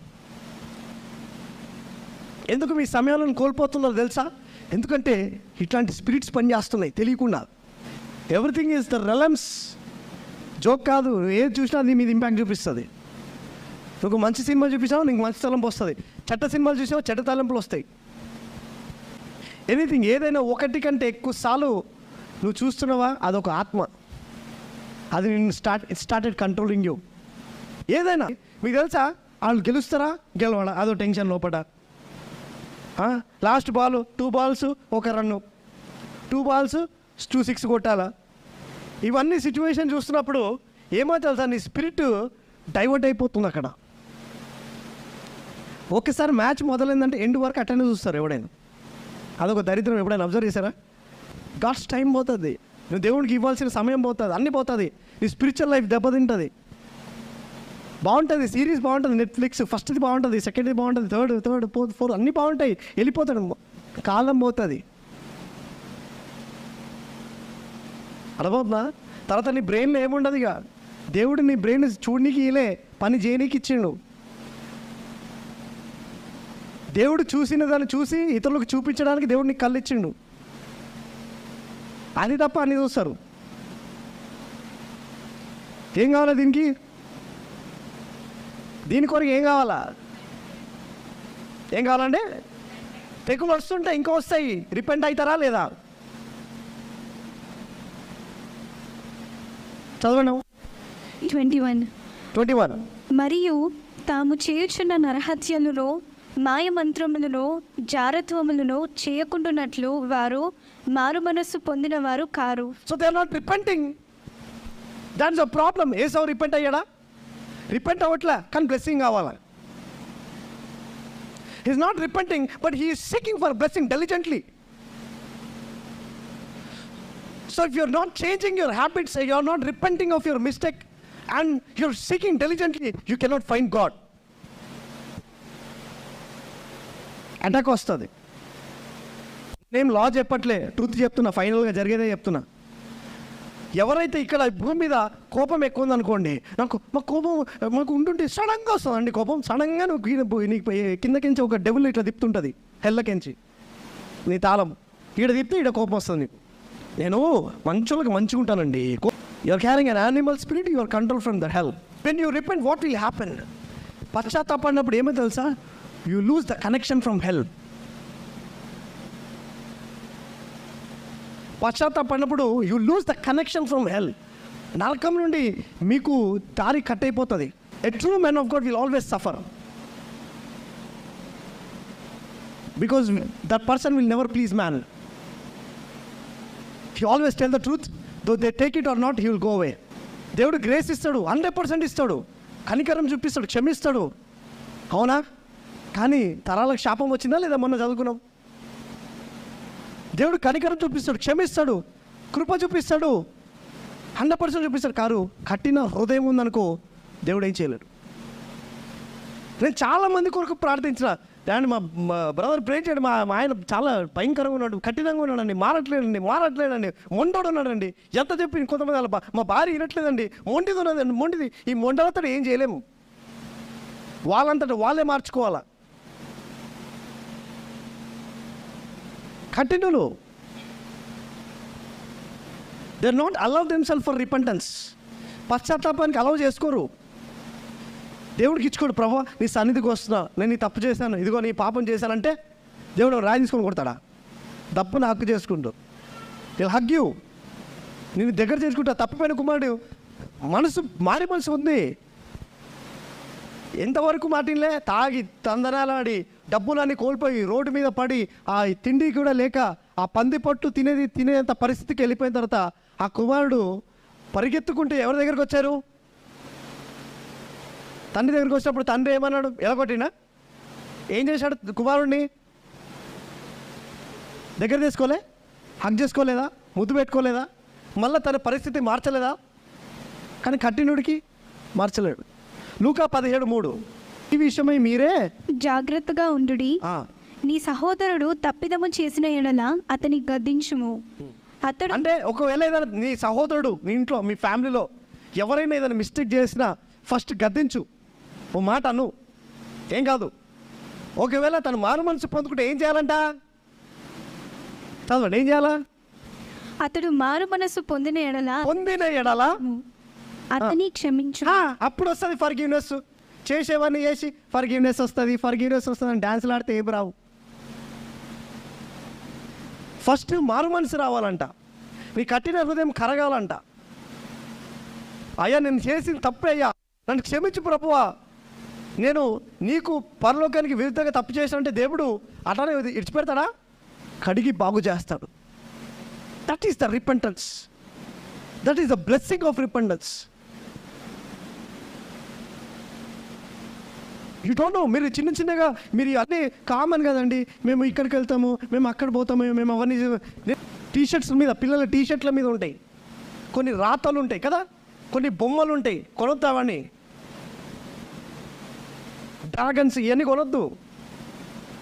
ఎందుకు మీ సమయాలను కోల్పోతున్నారో తెలుసా? ఎందుకంటే ఇట్లాంటి స్పిరిట్స్ పనిచేస్తున్నాయి తెలియకుండా. Everything is the realms joke కాదు. ఏది చూసినా అది మీద ఇంపాక్ట్ చూపిస్తుంది. నువ్వు మంచి సినిమా చూపించావు నీకు మంచి తలంపు వస్తుంది. చెడ్డ సినిమాలు చూసావు చెడ్డ తలంపులు వస్తాయి. ఎనీథింగ్ ఏదైనా ఒకటి కంటే ఎక్కువ సార్లు నువ్వు చూస్తున్నావా? అదొక ఆత్మ. అది నేను స్టార్ట్ స్టార్టెడ్ కంట్రోలింగ్ యూ ఏదైనా మీకు తెలుసా? వాళ్ళు గెలుస్తారా? గెలవడా? అదో టెన్షన్ లోపల లాస్ట్ బాల్ టూ బాల్స్ ఒక run two balls two six కొట్టాలా? ఇవన్నీ సిచ్యువేషన్ చూస్తున్నప్పుడు ఏమో తెలుసా నీ స్పిరిట్ డైవర్ట్ అయిపోతుంది అక్కడ. ఒకేసారి మ్యాచ్ మొదలైందంటే ఎండ్ వరకు అటెండ్ చూస్తారు ఎవడైనా. అదొక దరిద్రం ఎప్పుడైనా అబ్జర్వ్ చేశారా? గాడ్స్ టైం పోతుంది. నువ్వు దేవుడికి ఇవ్వాల్సిన సమయం పోతుంది అన్నీ పోతుంది. నీ స్పిరిచువల్ లైఫ్ దెబ్బతింటుంది. బాగుంటుంది సిరీస్ బాగుంటుంది నెట్ఫ్లిక్స్ ఫస్ట్ది బాగుంటుంది సెకండ్ది బాగుంటుంది థర్డ్ థర్డ్ ఫోర్త్ ఫోర్త్ అన్నీ బాగుంటాయి వెళ్ళిపోతాడు కాలం పోతుంది. అర్థమవుతుందా? తర్వాత నీ బ్రెయిన్లో ఏముండదు ఇక. దేవుడు నీ బ్రెయిన్ చూడనీకి ఇలే పని చేయనీకి ఇచ్చిండు. దేవుడు చూసిన దాన్ని చూసి ఇతరులకు చూపించడానికి దేవుడు నీకు కళ్ళు ఇచ్చిండు. అది తప్ప అన్ని చూస్తారు. ఏం కావాలా దీనికి? దీని కొరకు ఏం కావాలా? ఏం కావాలంటే తెగులు వస్తుంటే ఇంకా వస్తాయి. రిపెంట్ అవుతారా లేదా? Twenty one. Twenty one. మరియు తాము చేయుచున్న నరహత్యలలో మాయమంత్రములలో జారత్వములను చేయకుండానట్లు వారు మారు మనస్సు పొందిన వారు car so they are not repenting that's a problem Esau repent అయ్యాడా? Repent అవ్వట్లే? కానీ బ్లెస్సింగ్ కావాలా? Is not repenting but he seeking for blessing diligently so if you're not changing your habits you are not repenting of your mistake and you're seeking diligently you cannot find God attack వస్తుంది. నేను లా చెప్పట్లే truth చెప్తున్నా ఫైనల్గా జరిగేదే చెప్తున్నా. ఎవరైతే ఇక్కడ భూమి మీద కోపం ఎక్కువ ఉందనుకోండి నాకు మా కోపం మాకు ఉంటుంటే సడన్గా వస్తుందండి కోపం. సడన్గా నువ్వు పోయి నీకు పోయి కిందకించి ఒక డెబుల్ ఇట్లా తిప్పుతుంటుంది హెల్లకించి. నీ తాళం. ఈడ తిప్పితే ఈడ కోపం వస్తుంది నీకు. నేను మంచులకు మంచిగా ఉంటానండి your carrying an animal spirit your control from the hell when you repent what will happen పశ్చాత్తాపడినప్పుడు ఏమో తెలుసా? You lose the connection from hell పశ్చాత్తాపడినప్పుడు you lose the connection from hell నరకం నుండి మీకు దారి కట్ అయిపోతుంది a true man of God will always suffer because that person will never please man he always tell the truth though they take it or not he will go away దేవుడు grace ఇస్తాడు hundred percent ఇస్తాడు కనికరం చూపిస్తాడు క్షమిస్తాడు. అవునా? కానీ తరాలకు శాపం వచ్చిందా లేదా మొన్న చదువుకున్నాం దేవుడు కనికరం చూపిస్తాడు క్షమిస్తాడు కృప చూపిస్తాడు హండ్రెడ్ పర్సెంట్ చూపిస్తాడు. కారు కట్టిన హృదయం ఉందనుకో దేవుడు ఏం చేయలేడు. నేను చాలా మంది కొరకు ప్రార్థించిన దాన్ని మా బ్రదర్ ప్రే చేయడం. మా మా ఆయన చాలా భయంకరంగా ఉన్నాడు కఠినంగా ఉన్నాడండి. మారట్లేదండి మారట్లేదండి. మొండోడు ఉన్నాడండి. ఎంత చెప్పి కొంతమంది అలా మా భార్య వినట్లేదండి. మొండిది ఉన్నదండి మొండిది. ఈ మొండలతో ఏం చేయలేము. వాళ్ళంతటా వాళ్ళే మార్చుకోవాలా? కఠినులు. They not allow themselves for repentance పశ్చాత్తాపానికి allow చేసుకోరు. దేవుడికి ఇచ్చుకోడు ప్రభా నీ సన్నిధికి వస్తున్నా నేను నీ తప్పు చేశాను ఇదిగో నీ పాపం చేశానంటే దేవుడు రాయి తీసుకొని కొడతాడా? తప్పును హక్కు చేసుకుంటూ నేను హగ్ యూ నేను దగ్గర చేసుకుంటా తప్పిపోయిన కుమారుడు. మనసు మారి మనసు ఉంది. ఎంతవరకు మాటిన్లే? తాగి తందనాలాడి డబ్బులన్నీ కోల్పోయి రోడ్డు మీద పడి ఆ తిండి కూడా లేక ఆ పంది పట్టు తినేది తినేంత పరిస్థితికి వెళ్ళిపోయిన తర్వాత ఆ కుమారుడు పరిగెత్తుకుంటే ఎవరి దగ్గరికి వచ్చారు? తండ్రి దగ్గరికి వచ్చినప్పుడు తండ్రి ఏమన్నాడు? ఎలగొట్టినా ఏం చేశాడు కుమారుడిని దగ్గర తీసుకోలే? హక్ చేసుకోలేదా? ముద్దు పెట్టుకోలేదా? మళ్ళీ తన పరిస్థితి మార్చలేదా? కానీ కట్టినుడికి మార్చలేడు. లూకా పదిహేడు మూడు. ఈ విషయమై మీరే జాగ్రత్తగా ఉండుడి. ఆ, నీ సహోదరుడు తప్పిదము చేసిన ఎడల అతని గద్దించుము. అతడు అంటే ఒకవేళ ఏదైనా నీ సహోదరుడు నీ ఇంట్లో మీ ఫ్యామిలీలో ఎవరైనా ఏదైనా మిస్టేక్ చేసినా ఫస్ట్ గద్దించు. ఓ మాట అను. ఏం కాదు. ఒకవేళ తను మారు మనసు పొందుకుంటే ఏం చేయాలంట? చదవండి ఏం చేయాలా? అతడు మారు మనస్సు పొందిన ఎడల పొందిన ఎడలా? అతని క్షమించు. అప్పుడు వస్తుంది ఫర్గివ్నెస్ చేసేవన్నీ చేసి ఫర్గివ్నెస్ వస్తుంది ఫర్గివ్నెస్ వస్తుంది అని డ్యాన్సులు ఆడితే ఏం రావు. ఫస్ట్ మారు మనసు రావాలంట. నీ కట్టిన హృదయం కరగాలంట. అయ్యా నేను చేసిన తప్పే అయ్యా. నన్ను క్షమించు ప్రభువా. నేను నీకు పరలోకానికి విరుద్ధంగా తప్పు చేశానంటే దేవుడు అట్లానే ఇడిచిపెడతాడా కడిగి బాగు చేస్తాడు. That is the repentance that is the blessing of repentance you don't know మీరు చిన్న చిన్నగా మీరు అన్నీ కామన్ కదండి. మేము ఇక్కడికి వెళ్తాము మేము అక్కడ పోతాము మేము అవన్నీ టీ షర్ట్స్ మీద పిల్లల టీషర్ట్ల మీద ఉంటాయి. కొన్ని రాతలు ఉంటాయి కదా? కొన్ని బొమ్మలు ఉంటాయి. కొనుతావని డ్రాగన్స్ ఇవన్నీ కొనొద్దు.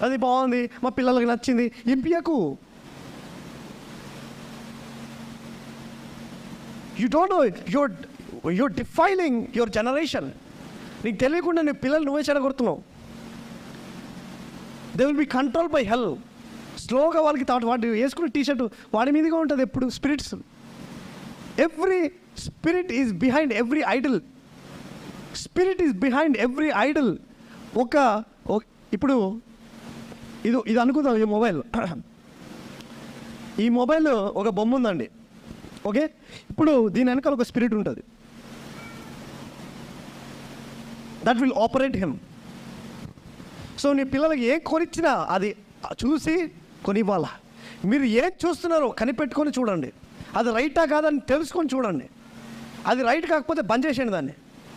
అది బాగుంది మా పిల్లలకి నచ్చింది ఇంపియకు you don't know your your defining your generation నీకు తెలియకుండా నీ పిల్లలు నువ్వే చెడగొడుతున్నావు. They will be control by hell స్లోగా వాళ్ళకి తాట వాటి వేసుకునే టీషర్ట్ వాడి మీదుగా ఉంటుంది ఎప్పుడు spirits every spirit is behind every idol spirit is behind every idol ఒక ఇప్పుడు ఇది ఇది అనుకుందాం ఈ మొబైల్. ఈ మొబైల్ ఒక బొమ్మ ఉందండి. ఓకే? ఇప్పుడు దీని వెనకాల ఒక స్పిరిట్ ఉంటుంది. That will operate him so నీ పిల్లలకి ఏం కొనిచ్చినా అది చూసి కొనివ్వాలా? మీరు ఏం చూస్తున్నారో కనిపెట్టుకొని చూడండి. అది రైటా కాదని తెలుసుకొని చూడండి. అది రైట్ కాకపోతే బంద్ చేసేయండి దాన్ని.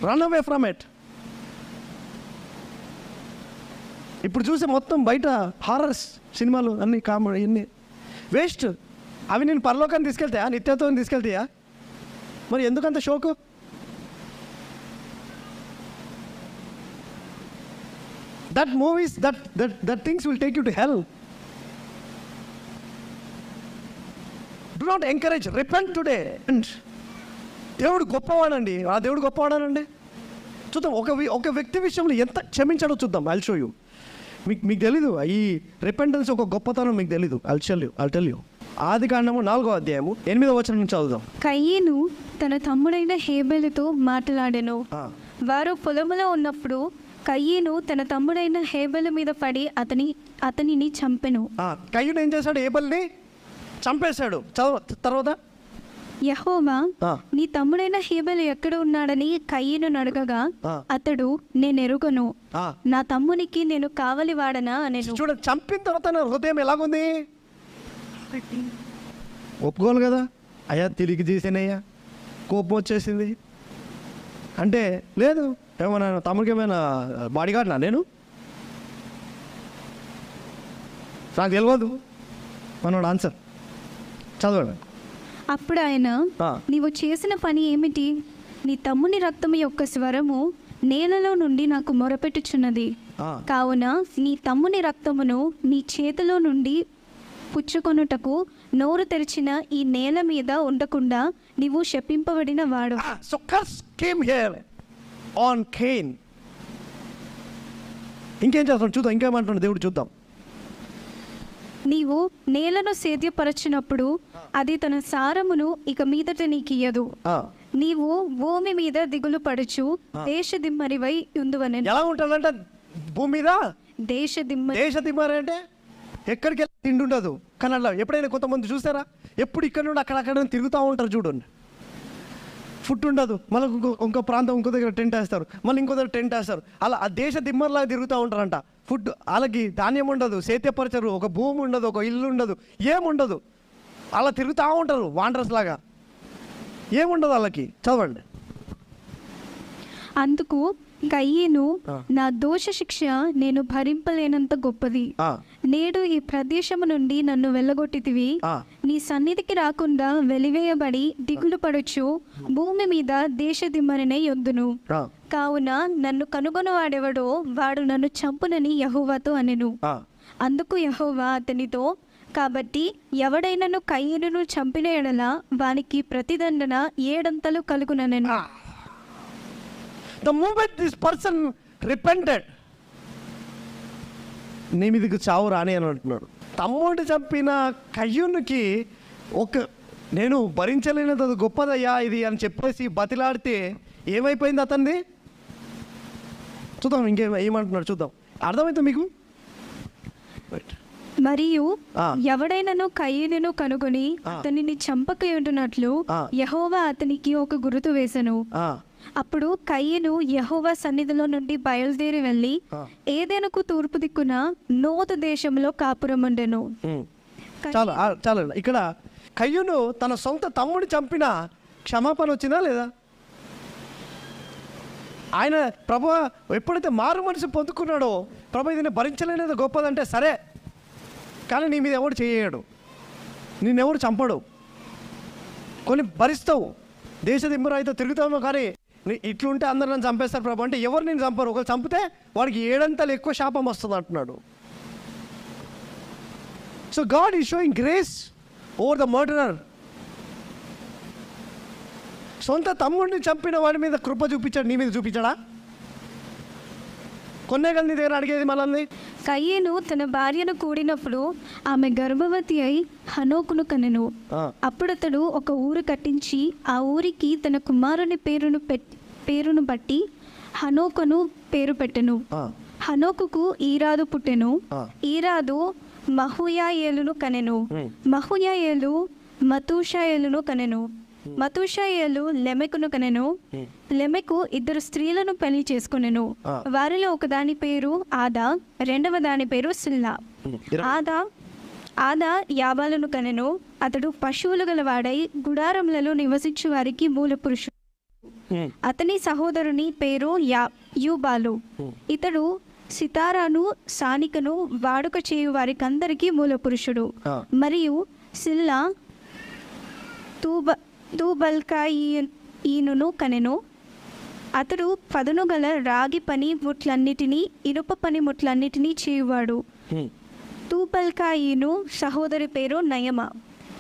రన్ అవే ఫ్రమ్ ఇట్ ఇప్పుడు చూసే మొత్తం బయట హారర్స్ సినిమాలు అన్ని కామెడీ అన్ని వేస్ట్ అవి నేను పరలోకాన్ని తీసుకెళ్తాయా? నిత్యత్వం తీసుకెళ్తాయా? మరి ఎందుకంత షోకు? That movies that that that things will take you to hell do not encourage repent today and దేవుడు గొప్పవాడండి. ఆ దేవుడు గొప్పవాడానండి చూద్దాం ఒక ఒక వ్యక్తి విషయంలో ఎంత క్షమించాడో చూద్దాం. ఐల్ షో యూ మీకు మీకు తెలీదు. ఈ రిపెంటెన్స్ ఒక గొప్పతనం మీకు తెలీదు. I'll tell you I'll tell you ఆది కాండము నాలుగో అధ్యాయము ఎనిమిదో వచనం నుంచి చదువుదాం. కయ్యేను తన తమ్ముడైన హేబెలుతో మాట్లాడెను. వారు పొలములో ఉన్నప్పుడు కయ్యేను తన తమ్ముడైన హేబెలు మీద పడి అతని అతనిని చంపెను. ఆ, కయ్యూను ఏం చేశాడు? ఏబల్ని చంపేశాడు. చదవ తర్వాత? యహోవా. నీ తమ్ముడైన హేబెలు ఎక్కడ ఉన్నాడని కయ్యను అడగగా. అతడు నేను ఎరుగను నా తమ్మునికి నేను కావలి వాడనా అనేను. చూడండి చంపిన తర్వాత నా హృదయం ఎలాగుంది? ఒప్పుకోవాలి కదా. అయ్యా తిరిగి చేసానయ్యా కోపం వచ్చేసింది. అంటే లేదు ఏమన్నా తమ్ముడికి ఏమైనా బాడీగార్డ్నా నేను? నాకు తెలియదు మనోడు ఆన్సర్ చదవండి. అప్పుడు ఆయన. నీవు చేసిన పని ఏమిటి? నీ తమ్ముని రక్తము యొక్క స్వరము నేలలో నుండి నాకు మొరపెట్టుచున్నది. కావున నీ తమ్ముని రక్తమును నీ చేతిలో నుండి పుచ్చుకొనుటకు నోరు తెరిచిన ఈ నేల మీద ఉండకుండా నీవు శపింపబడిన వాడు. So curse came here on Cain ఇంకేం చేస్తాం? చూద్దాం ఇంకేమంటున్నాడు దేవుడు చూద్దాం. నీవు నేలను సేద్యపరచినప్పుడు అది తన సారమును ఇక మీదట నీకియ్యదు. ఆ, నీవు భూమి మీద దిగులు పడుచు దేశ దిమ్మరివై ఉందువనెను. ఎలా ఉంటుందంటే భూమి మీద? దేశ దిమ్మరి దేశ దిమ్మారు అంటే ఎక్కడికి వెళ్ళి తిండి ఉండదు. కానీ అలా ఎప్పుడైనా కొంతమంది చూసారా ఎప్పుడు ఇక్కడ నుండి అక్కడ అక్కడ తిరుగుతూ ఉంటారు చూడండి ఫుడ్ ఉండదు. మళ్ళీ ఇంకో ఇంకో ప్రాంతం ఇంకో దగ్గర టెంట్ వేస్తారు. మళ్ళీ ఇంకో దగ్గర టెంట్ వేస్తారు. అలా ఆ దేశ దిమ్మర్లాగా తిరుగుతూ ఉంటారంట. ఫుడ్ వాళ్ళకి ధాన్యం ఉండదు సేత్యపరచరు ఒక భూమి ఉండదు ఒక ఇల్లు ఉండదు ఏముండదు. అలా తిరుగుతూ ఉంటారు వాండర్స్ లాగా. ఏముండదు వాళ్ళకి? చదవండి. అందుకు కయ్యేను ఆ. నా దోష శిక్ష నేను భరింపలేనంత గొప్పది. నేడు ఈ ప్రదేశము నుండి నన్ను వెళ్ళగొట్టితివి. నీ సన్నిధికి రాకుండా వెలివేయబడి దిగులు పడుచు భూమి మీద దేశ దిమ్మరినై యొద్దును కావున నన్ను కనుగొనవాడెవడో వాడు నన్ను చంపునని యహోవాతో అనెను. అందుకు యహోవా అతనితో కాబట్టి ఎవడైనను కయ్యను చంపిన ఎడల వానికి ప్రతిదండన ఏడంతలు కలుగుననెను. The moment this person repented, నీ మీదకి చావు రాని అని అంటున్నాడు తమ్ముడు చంపిన కయ్యునికి ఒక నేను భరించలేనిది అది గొప్పదయ్యా ఇది అని చెప్పేసి బతిలాడితే ఏమైపోయింది అతనిది చూద్దాం ఇంకేం ఏమంటున్నాడు చూద్దాం అర్థమైతే మీకు. మరియు. ఎవడైనను కయ్యను కనుగొని. అతనిని చంపకయుండునట్లు ఆ. యహోవా అతనికి ఒక గురుతు వేసెను అప్పుడు కయ్యను యహోవా సన్నిధిలో నుండి బయలుదేరి వెళ్ళి. ఏదెనకు తూర్పు దిక్కున నోతు దేశంలో కాపురముండెను ఉమ్. చాలు ఇక్కడ కయ్యును తన సొంత తమ్ముడు చంపిన క్షమాపణ వచ్చిందా లేదా? ఆయన ప్రభు ఎప్పుడైతే మారు మనసు పొందుకున్నాడో ప్రభు ఇది భరించలేనిది గొప్పదంటే సరే కానీ నీ మీద ఎవడు చేయడు. నిన్నెవరు చంపడు. కొన్ని భరిస్తావు. దేశ దిమ్మరు అయితే తిరుగుతామో కానీ ఇట్లుంటే అందరు నన్ను చంపేస్తారు ప్రభు. అంటే ఎవరు నేను చంపరు. ఒకరు చంపితే వాడికి ఏడంతలు ఎక్కువ శాపం వస్తుంది అంటున్నాడు. So God is showing grace over the murderer సొంత తమ్ముడిని చంపిన వాడి మీద కృప చూపించాడు. నీ మీద చూపించాడా? కొన్నే కదా నీ దగ్గర అడిగేది మనల్ని కయ్యేను తన భార్యను కూడినప్పుడు ఆమె గర్భవతి అయి హనోకును కనెను ఆ, అప్పుడతడు ఒక ఊరు కట్టించి ఆ ఊరికి తన కుమారుని పేరును పెట్ పేరును బట్టి హనోకును పేరు పెట్టెను. హనోకుకు ఈరాదు పుట్టెను. ఈరాదు మహుయాయేలును కనెను. మహుయాయేలు మతూషాయేలును కనెను. మతూషాయేలు లెమెకును కనెను. లెమెకు ఇద్దరు స్త్రీలను పెళ్ళి చేసుకునెను. వారిలో ఒకదాని పేరు ఆదా రెండవ దాని పేరు సిల్లా. ఆదా ఆదా యాబాలను కనెను. అతడు పశువులు గలవాడై గుడారములలో నివసించు వారికి మూల పురుషుడు అతని సహోదరుని పేరు యా యూబాలు. ఇతడు సితారాను సానికను వాడుక చేయు వారికందరికీ మూల పురుషుడు ఆ. మరియు సిల్లా తూబ తూబల్కాయినును కనెను. అతడు పదును గల రాగి పని ముట్లన్నిటినీ ఇనుప పని ముట్లన్నిటినీ చేయువాడు. ఉమ్, తూబల్కాయిను సహోదరి పేరు నయమ.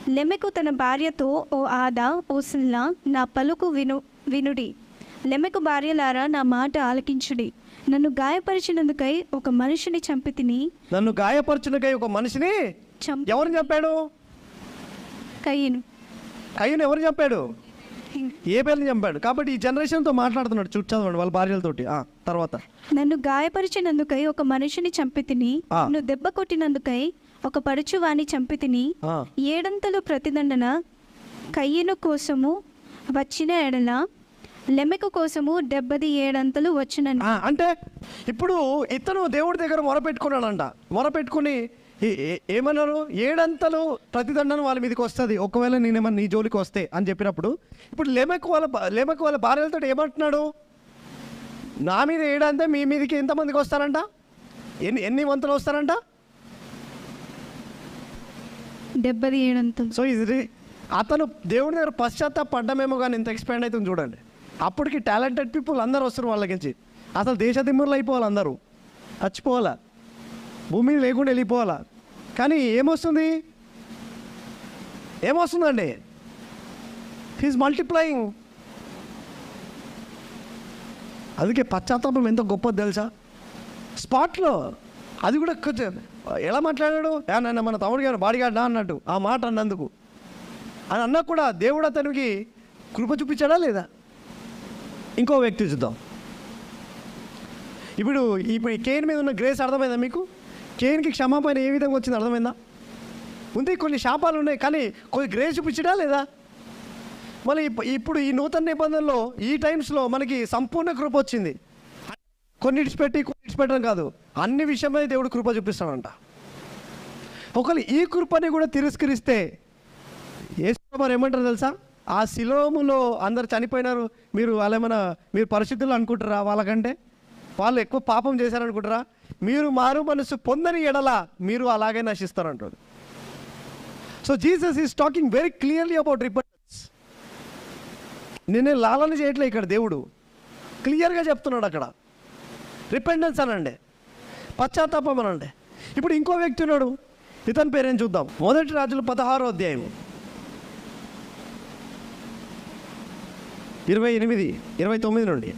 లెమెకు తన భార్యతో ఓ ఆదా ఓ సిల్లా నా పలుకు విను వినుడి. లెమెకు భార్యలారా నా మాట ఆలకించుడి. నన్ను గాయపరిచినందుకై ఒక మనిషిని చంపి తిని నన్ను గాయపరచునకై ఒక మనిషిని చంపి ఎవరు చంపాడు? కయ్యను. కయ్యను ఎవరు చంపాడు? ఏ పేర్ని చంపాడు? కాబట్టి ఈ జనరేషన్తో మాట్లాడుతున్నాడు చుట్టూ చదవండి వాళ్ళ భార్యలతోటి. ఆ, తర్వాత. నన్ను గాయపరిచినందుకై ఒక మనిషిని చంపి తిని ఆ. నన్ను దెబ్బ కొట్టినందుకై ఒక పడుచువాని చంపి తిని ఆ, ఏడంతలు ప్రతిదండన కయ్యను కోసము వచ్చిన ఎడల లెమెకు కోసము డెబ్బది ఏడంతలు వచ్చిన అంటే ఇప్పుడు ఇతను దేవుడి దగ్గర మొరపెట్టుకున్నాడంట మొరపెట్టుకుని ఏమన్నారు? ఏడంతలు ప్రతిదండన వాళ్ళ మీదకి వస్తుంది. ఒకవేళ నేనేమన్నా నీ జోలికి వస్తే అని చెప్పినప్పుడు ఇప్పుడు లెమక్ వాళ్ళ లెమక్ వాళ్ళ భార్యలతో ఏమంటున్నాడు? నా మీద ఏడంతే మీ మీదకి ఎంతమందికి వస్తారంట? ఎన్ని ఎన్ని వంతులు వస్తారంట? డెబ్బది ఏడంతలు. సో ఇది అతను దేవుడి దగ్గర పశ్చాత్తాపడ్డమేమో కానీ ఇంత ఎక్స్పాండ్ అవుతుంది చూడండి. అప్పటికి టాలెంటెడ్ పీపుల్ అందరూ వస్తారు వాళ్ళకించి అసలు దేశ దిమ్ములు అయిపోవాలి అందరూ. చచ్చిపోవాలా? భూమి లేకుండా వెళ్ళిపోవాలా? కానీ ఏమొస్తుంది? ఏమొస్తుందండి? హీస్ మల్టిప్లయింగ్ అందుకే పశ్చాత్తాపం ఎంత గొప్పది తెలుసా? స్పాట్లో అది కూడా కొంచెం ఎలా మాట్లాడాడు? నన్ను మన తమ్ముడు గారు బాడిగాడా అన్నట్టు ఆ మాట అన్నందుకు. అని అన్నా కూడా దేవుడు అతనికి కృప చూపించాడా లేదా? ఇంకో వ్యక్తి చూద్దాం. ఇప్పుడు ఇప్పుడు కేన్ మీద ఉన్న గ్రేస్ అర్థమైందా మీకు? కేన్కి క్షమాపణ ఏ విధంగా వచ్చింది అర్థమైందా? ఉంది కొన్ని శాపాలు ఉన్నాయి కానీ కొన్ని గ్రేస్ చూపించడా లేదా? మళ్ళీ ఇప్పుడు ఈ నూతన నిబంధనలో ఈ టైమ్స్లో మనకి సంపూర్ణ కృప వచ్చింది. కొన్ని పెట్టి కొన్నిటిసి పెట్టడం కాదు అన్ని విషయమై దేవుడు కృప చూపిస్తాడంట. ఒకవేళ ఈ కృపని కూడా తిరస్కరిస్తే ఏ ఏమంటారు తెలుసా? ఆ శిలోములో అందరు చనిపోయినారు. మీరు వాళ్ళేమైనా మీరు పరిశుద్ధులు అనుకుంటారా వాళ్ళకంటే? వాళ్ళు ఎక్కువ పాపం చేశారనుకుంటారా మీరు మారు మనసు పొందని ఎడల మీరు అలాగే నశిస్తారంటాడు so Jesus is talking very clearly about repentance నేనే లాలన చేయట్లే ఇక్కడ దేవుడు. క్లియర్గా చెప్తున్నాడు అక్కడ. రిపెండెన్స్ అనండి. పశ్చాత్తాపం అనండి. ఇప్పుడు ఇంకో వ్యక్తి ఉన్నాడు. ఇతని పేరేం చూద్దాం. మొదటి రాజులు పదహారో అధ్యాయం ఇరవై ఎనిమిది ఇరవై తొమ్మిది నుండి.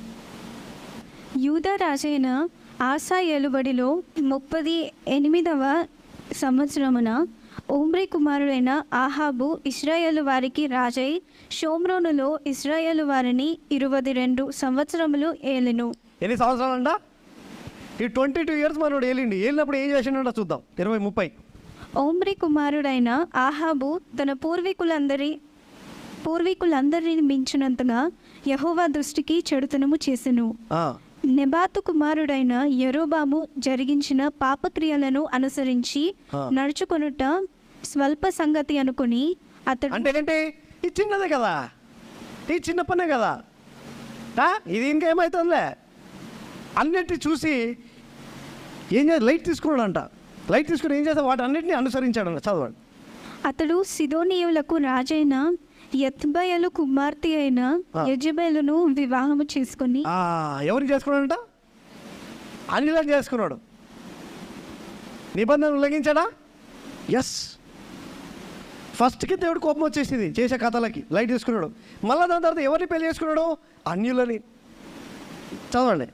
యూదా రాజైన ఆసా ఏలుబడిలో ముప్పది ఎనిమిదవ సంవత్సరమున ఓమ్రి కుమారుడైన ఆహాబు ఇస్రాయేలు వారికి రాజై షోమ్రోనులో ఇస్రాయేలు వారిని ఇరవై రెండు సంవత్సరములు ఏలెను. ఎన్ని సంవత్సరాలంట? ఈ ట్వంటీ టూ ఇయర్స్ మనోడు ఏలిండి. ఏలినప్పుడు ఏం చేసిండో చూద్దాం. ఇరవై ముప్పై. ఓమ్రి కుమారుడైన ఆహాబు తన పూర్వీకులందరి పూర్వీకులందరిని మించినంతగా యహోవా దృష్టికి చెడుతనము చేసెను. నెబాతు కుమారుడైన యరోబాము జరిగించిన పాపక్రియలను అనుసరించి. నడుచుకొనుట స్వల్ప సంగతి అనుకుని అతడు అంటే ఏంటి? ఇది చిన్నదే కదా? ఇది చిన్న పనే కదా? ఇది ఇంకేమవుతుందిలే అన్నిటి చూసి ఏం చేయాలి? లైట్ తీసుకున్నాడంట. లైట్ తీసుకుని ఏం చేస్తా వాటి అన్నిటిని అనుసరించాడంట. చదవండి. అతడు సిదోనీయులకు రాజైన యత్బయలు కుమార్తె అయిన ఆ. యజబేలును వివాహము చేసుకొని ఎవరికి చేసుకున్నాడంట? అనిలని చేసుకున్నాడు. నిబంధన ఉల్లంఘించాడా ఎస్ ఫస్ట్కి దేవుడు కోపం వచ్చేసింది చేసే కథలకి. లైట్ తీసుకున్నాడు. మళ్ళీ దాని తర్వాత ఎవరిని పెళ్ళి చేసుకున్నాడు? అన్యులని. చదవండి.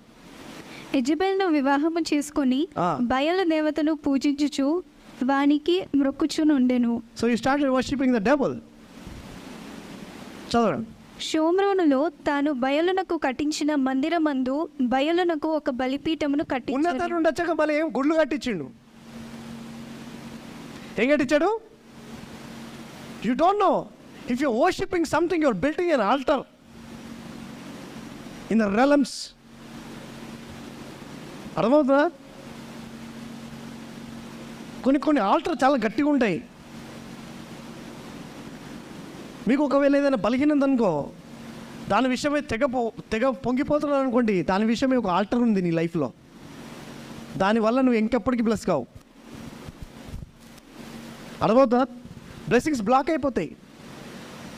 యజబేలును వివాహము చేసుకొని. బయలు దేవతను పూజించుచు వానికి మ్రొక్కుచునుండెను. So he start worshipping the devil చదవండి. షోమ్రోనులో తాను బయలునకు కట్టించిన మందిరమందు బయలునకు ఒక బలిపీఠమును ఉన్నత కట్టించాడు నుండి వచ్చాక మళ్ళీ ఏం గుళ్ళు కట్టించిండు? ఏం కట్టించాడు? You don't know if you worshipping something your building an altar in the realms అర్థమవుతుందా? కొన్ని కొన్ని ఆల్టర్ చాలా గట్టిగా ఉంటాయి. మీకు ఒకవేళ ఏదైనా బలహీనత అనుకో దాని విషయమే తెగ పో తెగ పొంగిపోతున్నాను అనుకోండి దాని విషయమే ఒక ఆల్టర్ ఉంది నీ లైఫ్లో. దానివల్ల నువ్వు ఇంకెప్పటికీ బ్లెస్ కావు. అర్థమవుతుందా? బ్లెస్సింగ్స్ బ్లాక్ అయిపోతాయి.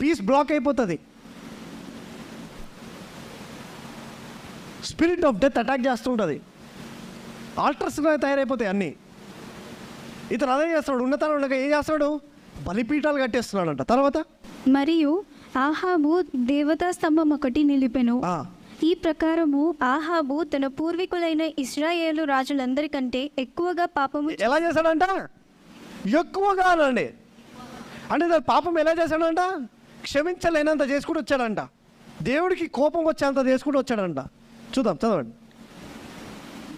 పీస్ బ్లాక్ అయిపోతుంది. స్పిరిట్ ఆఫ్ డెత్ అటాక్ చేస్తూ ఉంటుంది. ఆల్టర్స్గా తయారైపోతాయి అన్నీ. ఇతను అదే చేస్తాడు ఉన్నతాలు ఉండగా ఏం చేస్తాడు బలిపీఠాలు కట్టేస్తున్నాడంట. తర్వాత? మరియు ఆహాబు దేవతా స్తంభం ఒకటి నిలిపెను. ఆ, ఈ ప్రకారము ఆహాబు తన పూర్వీకులైన ఇస్రాయేలు రాజులందరికంటే ఎక్కువగా పాపము ఎలా చేశాడంట? ఎక్కువగా అనండి. అంటే దాని పాపం ఎలా చేశాడంట? క్షమించలేనంత చేసుకుంటూ వచ్చాడంట. దేవుడికి కోపం వచ్చేంత చేసుకుంటూ వచ్చాడంట. చూద్దాం చదవండి.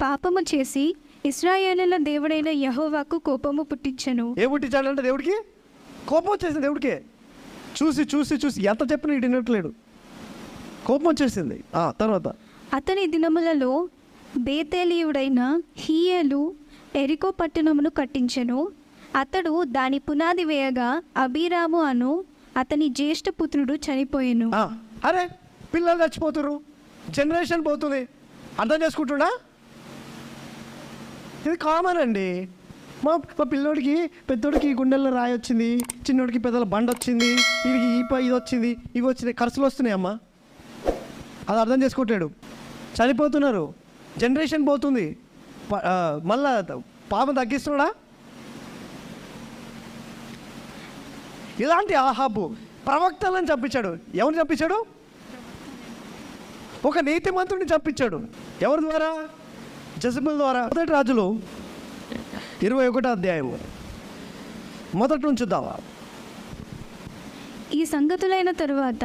పాపము చేసి ఇస్రాయేలుల దేవుడైన యహోవాకు కోపము పుట్టించెను. ఏ పుట్టించాడంటే దేవుడికి? కోపం వచ్చేసింది దేవుడికి. చూసి చూసి చూసి ఎంత చెప్పినా ఇటు వినట్లేడు. కోపం వచ్చేసింది. ఆ, తర్వాత. అతని దినములలో బేతేలియుడైన హీయేలు ఎరికో పట్టణమును కట్టించెను. అతడు దాని పునాది వేయగా అబీరాము అను అతని జ్యేష్ఠ పుత్రుడు చనిపోయెను. అరే పిల్లలు చచ్చిపోతున్నారు జనరేషన్ పోతుంది. అర్థం చేసుకుంటున్నా? ఇది కామన్ అండి. మా మా పిల్లోడికి పెద్దోడికి గుండెల్లో రాయి వచ్చింది చిన్నోడికి పెద్దల బండ వచ్చింది వీడికి ఈ ఇది వచ్చింది ఇవి వచ్చినాయి ఖర్చులు వస్తున్నాయి అమ్మా. అది అర్థం చేసుకుంటాడు. చనిపోతున్నారు. జనరేషన్ పోతుంది. ప- మళ్ళా పాపం తగ్గిస్తున్నాడా? ఇలాంటి ఆహాబు ప్రవక్తలను చంపించాడు. ఎవరిని చంపించాడు? ఒక నీతిమంతుడిని చంపించాడు. ఎవరి ద్వారా? జసబుల్ ద్వారా. మొదటి రాజులు ఇరవై ఒకటో అధ్యాయం మొదటి నుంచి చూద్దామా ఈ సంగతులైన తరువాత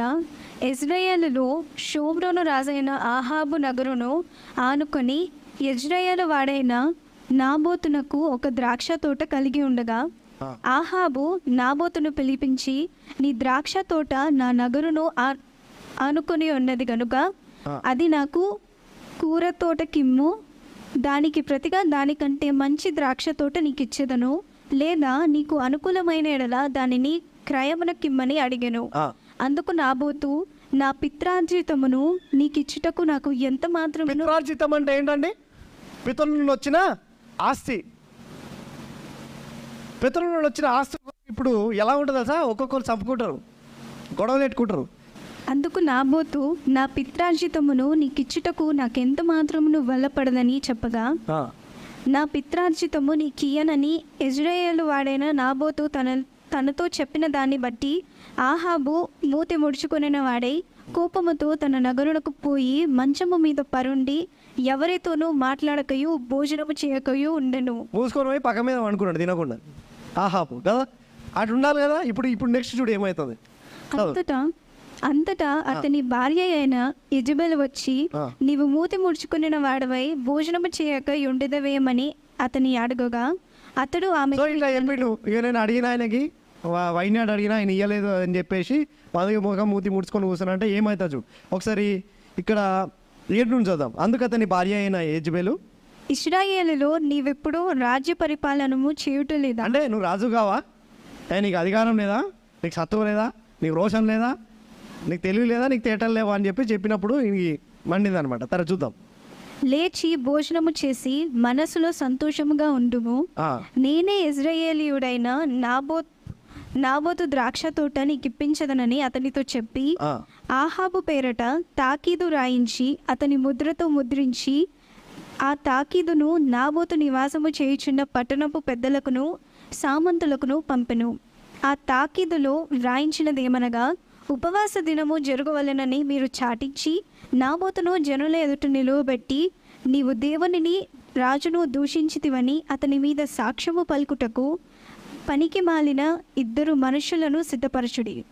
ఇజ్రాయేలులో షోమ్రోను రాజైన ఆహాబు నగరును ఆనుకొని ఇజ్రాయేలు వాడైన నాబోతునకు ఒక ద్రాక్ష తోట కలిగి ఉండగా. ఆహాబు నాబోతును పిలిపించి నీ ద్రాక్ష తోట నా నగరును ఆనుకొని ఉన్నది గనుక. అది నాకు కూర తోట కిమ్ము దానికి ప్రతిగా దానికంటే మంచి ద్రాక్ష తోట నీకు ఇచ్చేదను లేదా నీకు అనుకూలమైన ఎడల దానిని క్రయమున కిమ్మని అడిగెను. అందుకు నాబోతు నా పిత్రార్జితమును నీకిచ్చుటకు నాకు ఎంత పిత్రార్జితం అంటే ఏంటండి? పితరుల నుండి వచ్చిన ఆస్తి. పితరుల నుండి వచ్చిన ఆస్తి ఇప్పుడు ఎలా ఉంటుంది తెలుసా? ఒక్కొక్కరు చంపుకుంటారు గొడవలు పెట్టుకుంటారు. అందుకు నాబోతు నా పిత్రార్జితమును నీకిచ్చుటకు నాకెంత మాత్రమును వల్లపడదని చెప్పగా. నా పిత్రార్జితము నీకియ్యనని ఇజ్రాయేలు వాడైన నాబోతు తన తనతో చెప్పిన దాన్ని బట్టి ఆహాబు మూతి ముడుచుకొనిన వాడై కోపముతో తన నగరునకు పోయి మంచము మీద పరుండి ఎవరితోనూ మాట్లాడకయు భోజనము చేయకయు ఉండెను. మూసుకొని పోయి పక్క మీద అనుకున్నాడు తినకుండా. ఆహాపు కదా? అటు ఉండాలి కదా? ఇప్పుడు ఇప్పుడు నెక్స్ట్ చూడు ఏమవుతుంది. అంతటా అంతటా అతని భార్య అయిన ఇజబెల్ వచ్చి. నీవు మూతి ముడుచుకునిన వాడవై భోజనము చేయక ఉండేదవేమని అతని అడగగా అతడు ఆమె సో ఇట్లా చెప్పిండు ఇక నేను అడిగిన ఆయనకి వైనాడు అడిగినా ఆయన ఇయ్యలేదు అని చెప్పేసి పదవి ముఖం మూతి ముడుచుకొని కూర్చున్నా అంటే ఏమవుతా చూడు. ఒకసారి ఇక్కడ ఏడు నుంచి చూద్దాం అందుకు అతని భార్య అయిన ఏజ్బేలు ఇస్రాయేలులో నీవెప్పుడు రాజ్య పరిపాలనము చేయుటలేదా అంటే నువ్వు రాజు కావా నీకు అధికారం లేదా? నీకు సత్తువ లేదా? నీకు రోషన్ లేదా? నీకు తెలివి లేదా నీకు తేటలు లేవా అని చెప్పి చెప్పినప్పుడు ఇది మండింది అనమాట తర చూద్దాం. లేచి భోజనము చేసి మనసులో సంతోషముగా ఉండుము. నేనే ఇజ్రాయేలీయుడైన నాబోత్ నాబోతు ద్రాక్ష తోట నీకిప్పించదనని అతనితో చెప్పి ఆహాబు పేరట తాకీదు రాయించి అతని ముద్రతో ముద్రించి ఆ తాకీదును నాబోతు నివాసము చేయుచున్న పట్టణపు పెద్దలకును సామంతులకును పంపెను. ఆ తాకీదులో వ్రాయించినదేమనగా ఉపవాస దినము జరగవలెనని మీరు చాటించి నాబోతును జనుల ఎదుట నిలువబెట్టి నీవు దేవునిని రాజును దూషించితివని అతని మీద సాక్ష్యము పలుకుటకు పనికి మాలిన ఇద్దరు మనుషులను సిద్ధపరచుడి.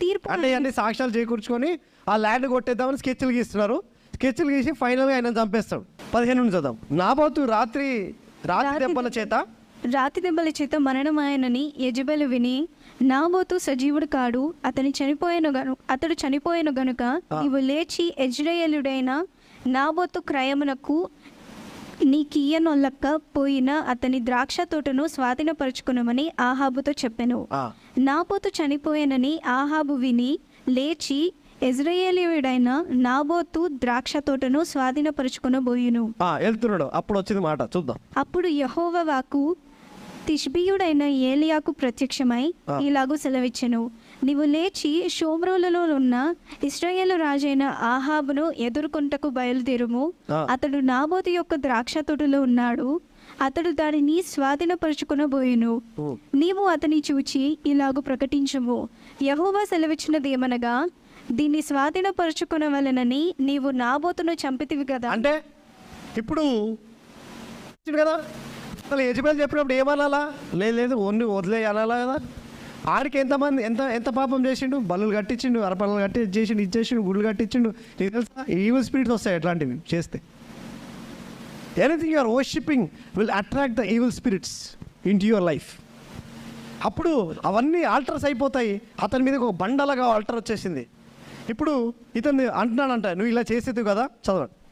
తీర్పు అంటే అన్ని సాక్ష్యాలు చేకూర్చుకొని ఆ ల్యాండ్ కొట్టేద్దామని స్కెచ్లు గీస్తున్నారు. స్కెచ్లు గీసి ఫైనల్గా ఆయన చంపేస్తాడు. పదిహేను నుంచి చదువు నాబోతు రాత్రి రాత్రి దెబ్బల చేత? రాతి దెబ్బల చేత మరణమాయనని యజబెలు విని నాబోతు సజీవుడు కాడు. అతని చనిపోయిన గను అతడు చనిపోయిన గనుక నీవు లేచి ఎజ్రాయేలుడైన నాబోతు క్రయమునకు నీకియ్యనొల్లక్క పోయిన అతని ద్రాక్ష తోటను స్వాధీనపరుచుకునమని ఆహాబుతో చెప్పెను. నాబోతు చనిపోయానని ఆహాబు విని లేచి ఎజ్రాయేలీయుడైన నాబోతు ద్రాక్ష తోటను స్వాధీనపరుచుకునబోయును. వెళ్తున్నాడు. అప్పుడు వచ్చింది మాట. చూద్దాం. అప్పుడు యహోవ వాకు తిష్బీయుడైన ఏలియాకు ప్రత్యక్షమై. ఇలాగూ సెలవిచ్చెను. నీవు లేచి షోమ్రోలలో ఉన్న ఇస్రాయేలు రాజైన ఆహాబును ఎదుర్కొంటకు బయలుదేరుము. అతడు నాబోతు యొక్క ద్రాక్ష తోటలో ఉన్నాడు. అతడు దానిని స్వాధీనపరుచుకునబోయెను. నీవు అతని చూచి ఇలాగు ప్రకటించుము. యహోవా సెలవిచ్చినదేమనగా దీన్ని స్వాధీనపరుచుకునవలెనని నీవు నాబోతును చంపితివి కదా. అంటే ఇప్పుడు కదా? అసలు యజమాని చెప్పినప్పుడు ఏమనాలా? లేదు లేదు ఓన్లీ వదిలేయనాలా కదా. ఆడికి ఎంతమంది ఎంత ఎంత పాపం చేసిండు? బల్లులు కట్టించిండు అరపల్లలు కట్టి చేసిండు ఇచ్చేసిండు గుళ్ళు కట్టించిండు. నీకు తెలుసా? ఈవిల్ స్పిరిట్స్ వస్తాయి అట్లాంటివి చేస్తే. Anything you're worshipping will attract the evil spirits into your life అప్పుడు అవన్నీ ఆల్టర్స్ అయిపోతాయి. అతని మీద ఒక బండలాగా ఆల్టర్ వచ్చేసింది. ఇప్పుడు ఇతన్ని అంటున్నాడంట నువ్వు ఇలా చేసేది కదా? చదవండి.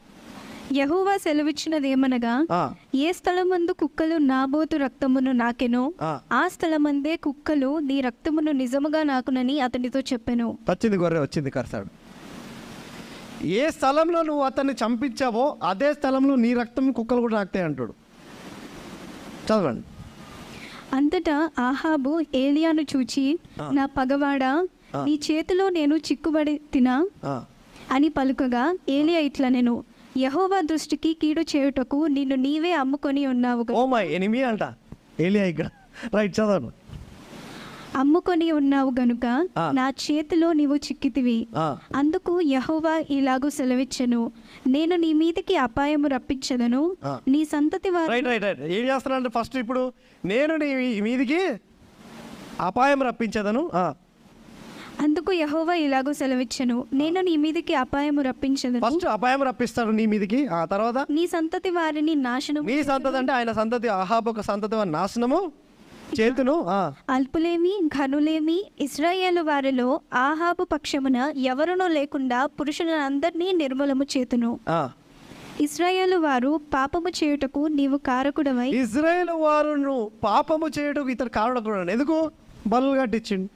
యహోవా సెలవిచ్చినదేమనగా ఆ, ఏ స్థలమందు కుక్కలు నాబోతు రక్తమును నాకెనో ఆ. స్థలమందే కుక్కలు నీ రక్తమును నిజముగా నాకునని అతనితో చెప్పెను. వచ్చింది గొర్రె వచ్చింది కరసాడు. ఏ స్థలంలో నువ్వు అతన్ని చంపించావో అదే స్థలంలో నీ రక్తం కుక్కలు కూడా నాకుతాయి అంటాడు. చదవండి. అంతటా ఆహాబు ఏలియాను చూచి. నా పగవాడా. నీ చేతిలో నేను చిక్కుబడి తినా అని పలుకగా ఏలియా ఇట్లా నేను యహోవా దృష్టికి కీడు చేయుటకు నిన్ను నీవే అమ్ముకొని ఉన్నావు ఓ మై ఎనిమి అంట. ఏలియా ఇక్కడ రైట్ చదవండి అమ్ముకొని ఉన్నావు గనుక. నా చేతిలో నీవు చిక్కితివి. అందుకు యహోవా ఇలాగూ సెలవిచ్చెను. నేను నీ మీదికి అపాయము రప్పించదను. నీ సంతతి వారు రైట్ రైట్ రైట్. ఏం ఫస్ట్ ఇప్పుడు నేను నీ మీదికి అపాయం రప్పించదను. అందుకు యహోవా ఇలాగూ సెలవిచ్చెను. నేను నీ మీదికి అపాయము రప్పించదను. ఫస్ట్ అపాయం రప్పిస్తాడు నీ మీదికి ఆ తర్వాత? నీ సంతతి వారిని నాశనం నీ సంతతి అంటే ఆయన సంతతి అహాబ్ ఒక సంతతి వారి నాశనము చేతును ఆ, అల్పులేమి ఘనులేమి ఇస్రాయేలు వారిలో ఆహాబు పక్షమున ఎవరునూ లేకుండా పురుషులందరినీ నిర్మూలము చేతును. ఆ. ఇస్రాయేలు వారు పాపము చేయుటకు నీవు కారకుడవై ఇజ్రాయేల్ వారును పాపము చేయడం ఇతడు కారణం ఎందుకు? బలు కట్టించిండు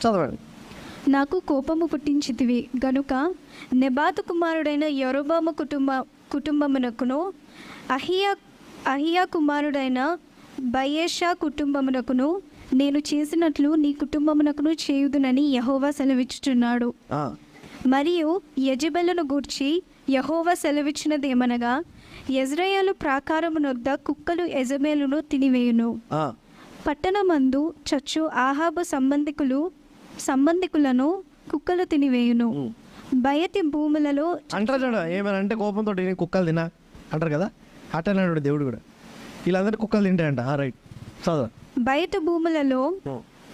చదవండి. నాకు కోపము పుట్టించితివి. గనుక నెబాతు కుమారుడైన యరొబాము కుటుంబ కుటుంబమునకును అహియా అహియా కుమారుడైన బయేషా కుటుంబమునకును నేను చేసినట్లు నీ కుటుంబమునకును చేయుదునని యహోవా సెలవిచ్చుచున్నాడు. మరియు యజబెలను గూర్చి యహోవా సెలవిచ్చినదేమనగా యజ్రయేలు ప్రాకారమునొద్ద కుక్కలు యజబేలును తినివేయును. పట్టణమందు చచ్చు ఆహాబు సంబంధికులు సంబంధికులను కుక్కలు తినివేయును. బయటి భూములలో అంటారు చూడ ఏమైనా అంటే కోపంతో నేను కుక్కలు తినా అంటారు కదా? అట్టన్నాడు దేవుడు కూడా. వీళ్ళందరూ కుక్కలు తింటాయంట. రైట్ చదవ. బయట భూములలో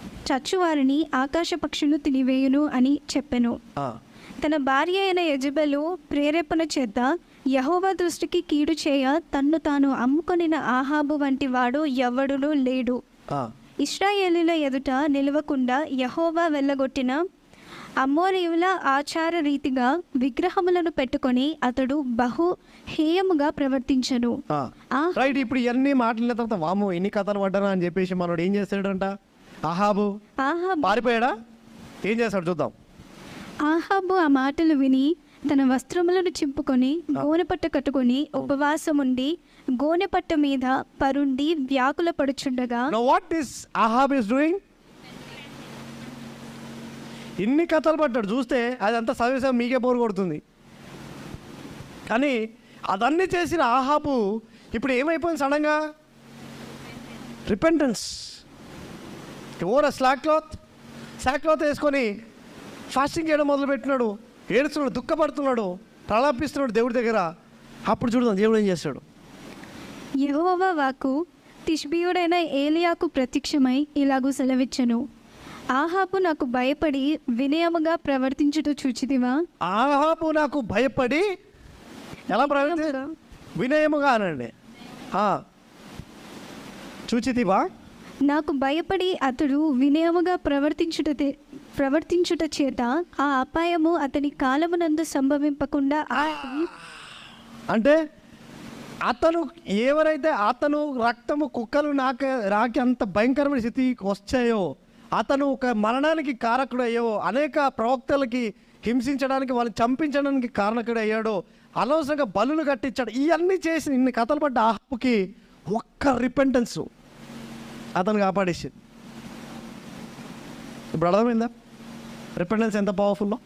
చచ్చువారిని ఆకాశ పక్షులు తినివేయును అని చెప్పెను. తన భార్య అయిన యజబెలు ప్రేరేపణ చేత యహోవా దృష్టికి కీడు చేయ తన్ను తాను అమ్ముకొనిన ఆహాబు వంటి వాడు ఎవడునూ లేడు. ఇస్రాయేలీల ఎదుట నిలవకుండా యహోవా వెళ్ళగొట్టిన అమోరీయుల ఆచార రీతిగా విగ్రహములను పెట్టుకొని అతడు బహు హేయముగా ప్రవర్తించను. రైట్ ఇప్పుడు ఇవన్నీ మాట్లాడిన తర్వాత వాము ఎన్ని కథలు పడ్డానా అని చెప్పేసి మనోడు ఏం చేస్తాడంట? ఆహాబు పారిపోయాడా? ఏం చేస్తాడు చూద్దాం. ఆహాబు ఆ మాటలు విని తన వస్త్రములను చింపుకొని గోనెపట్ట కట్టుకొని ఉపవాసం ఉండి గోనెపట్ట మీద పరుండి వ్యాకుల పడుచుండగా no what this Ahab is doing ఇన్ని కథలు పడ్డాడు. చూస్తే అదంతా సర్వీస్ మీకే బోర్ కొడుతుంది. కానీ అదన్నీ చేసిన ఆహాబు ఇప్పుడు ఏమైపోయింది సడన్గా? రిపెంటెన్స్ ఓర స్లాక్ క్లాత్ స్లాక్ క్లాత్ వేసుకొని ఫాస్టింగ్ చేయడం మొదలుపెట్టినాడు. ఏడుస్తున్నాడు దుఃఖపడుతున్నాడు ప్రలాపిస్తున్నాడు దేవుడి దగ్గర. అప్పుడు చూడదాం దేవుడు ఏం చేస్తాడు? యెహోవా వాకు తిష్బీయుడైన ఏలియాకు ప్రత్యక్షమై ఇలాగూ సెలవిచ్చెను. ఆహాబు నాకు భయపడి వినయముగా ప్రవర్తించుట చూచితివా? ఆహాబు నాకు భయపడి ఎలా ప్రవర్తి? వినయముగా అనండి. చూచితివా? నాకు భయపడి అతడు వినయముగా ప్రవర్తించుట ప్రవర్తించుట చేత ఆ అపాయము అతని కాలమునందు సంభవింపకుండా అంటే అతను ఎవరైతే అతను రక్తము కుక్కలు నాక రాకి అంత భయంకరమైన స్థితికి వచ్చాయో అతను ఒక మరణానికి కారకుడయ్యో అనేక ప్రవక్తలకి హింసించడానికి వాళ్ళని చంపించడానికి కారణకుడయ్యాడో అనవసరంగా బలులు కట్టించాడు. ఇవన్నీ చేసి ఇన్ని కథలు పడ్డ ఆపుకి ఒక్క రిపెంటెన్స్ అతను కాపాడేసింది. ఇప్పుడు అర్థమైందా? రిపెంటెన్స్ ఎంత పవర్ఫుల్లో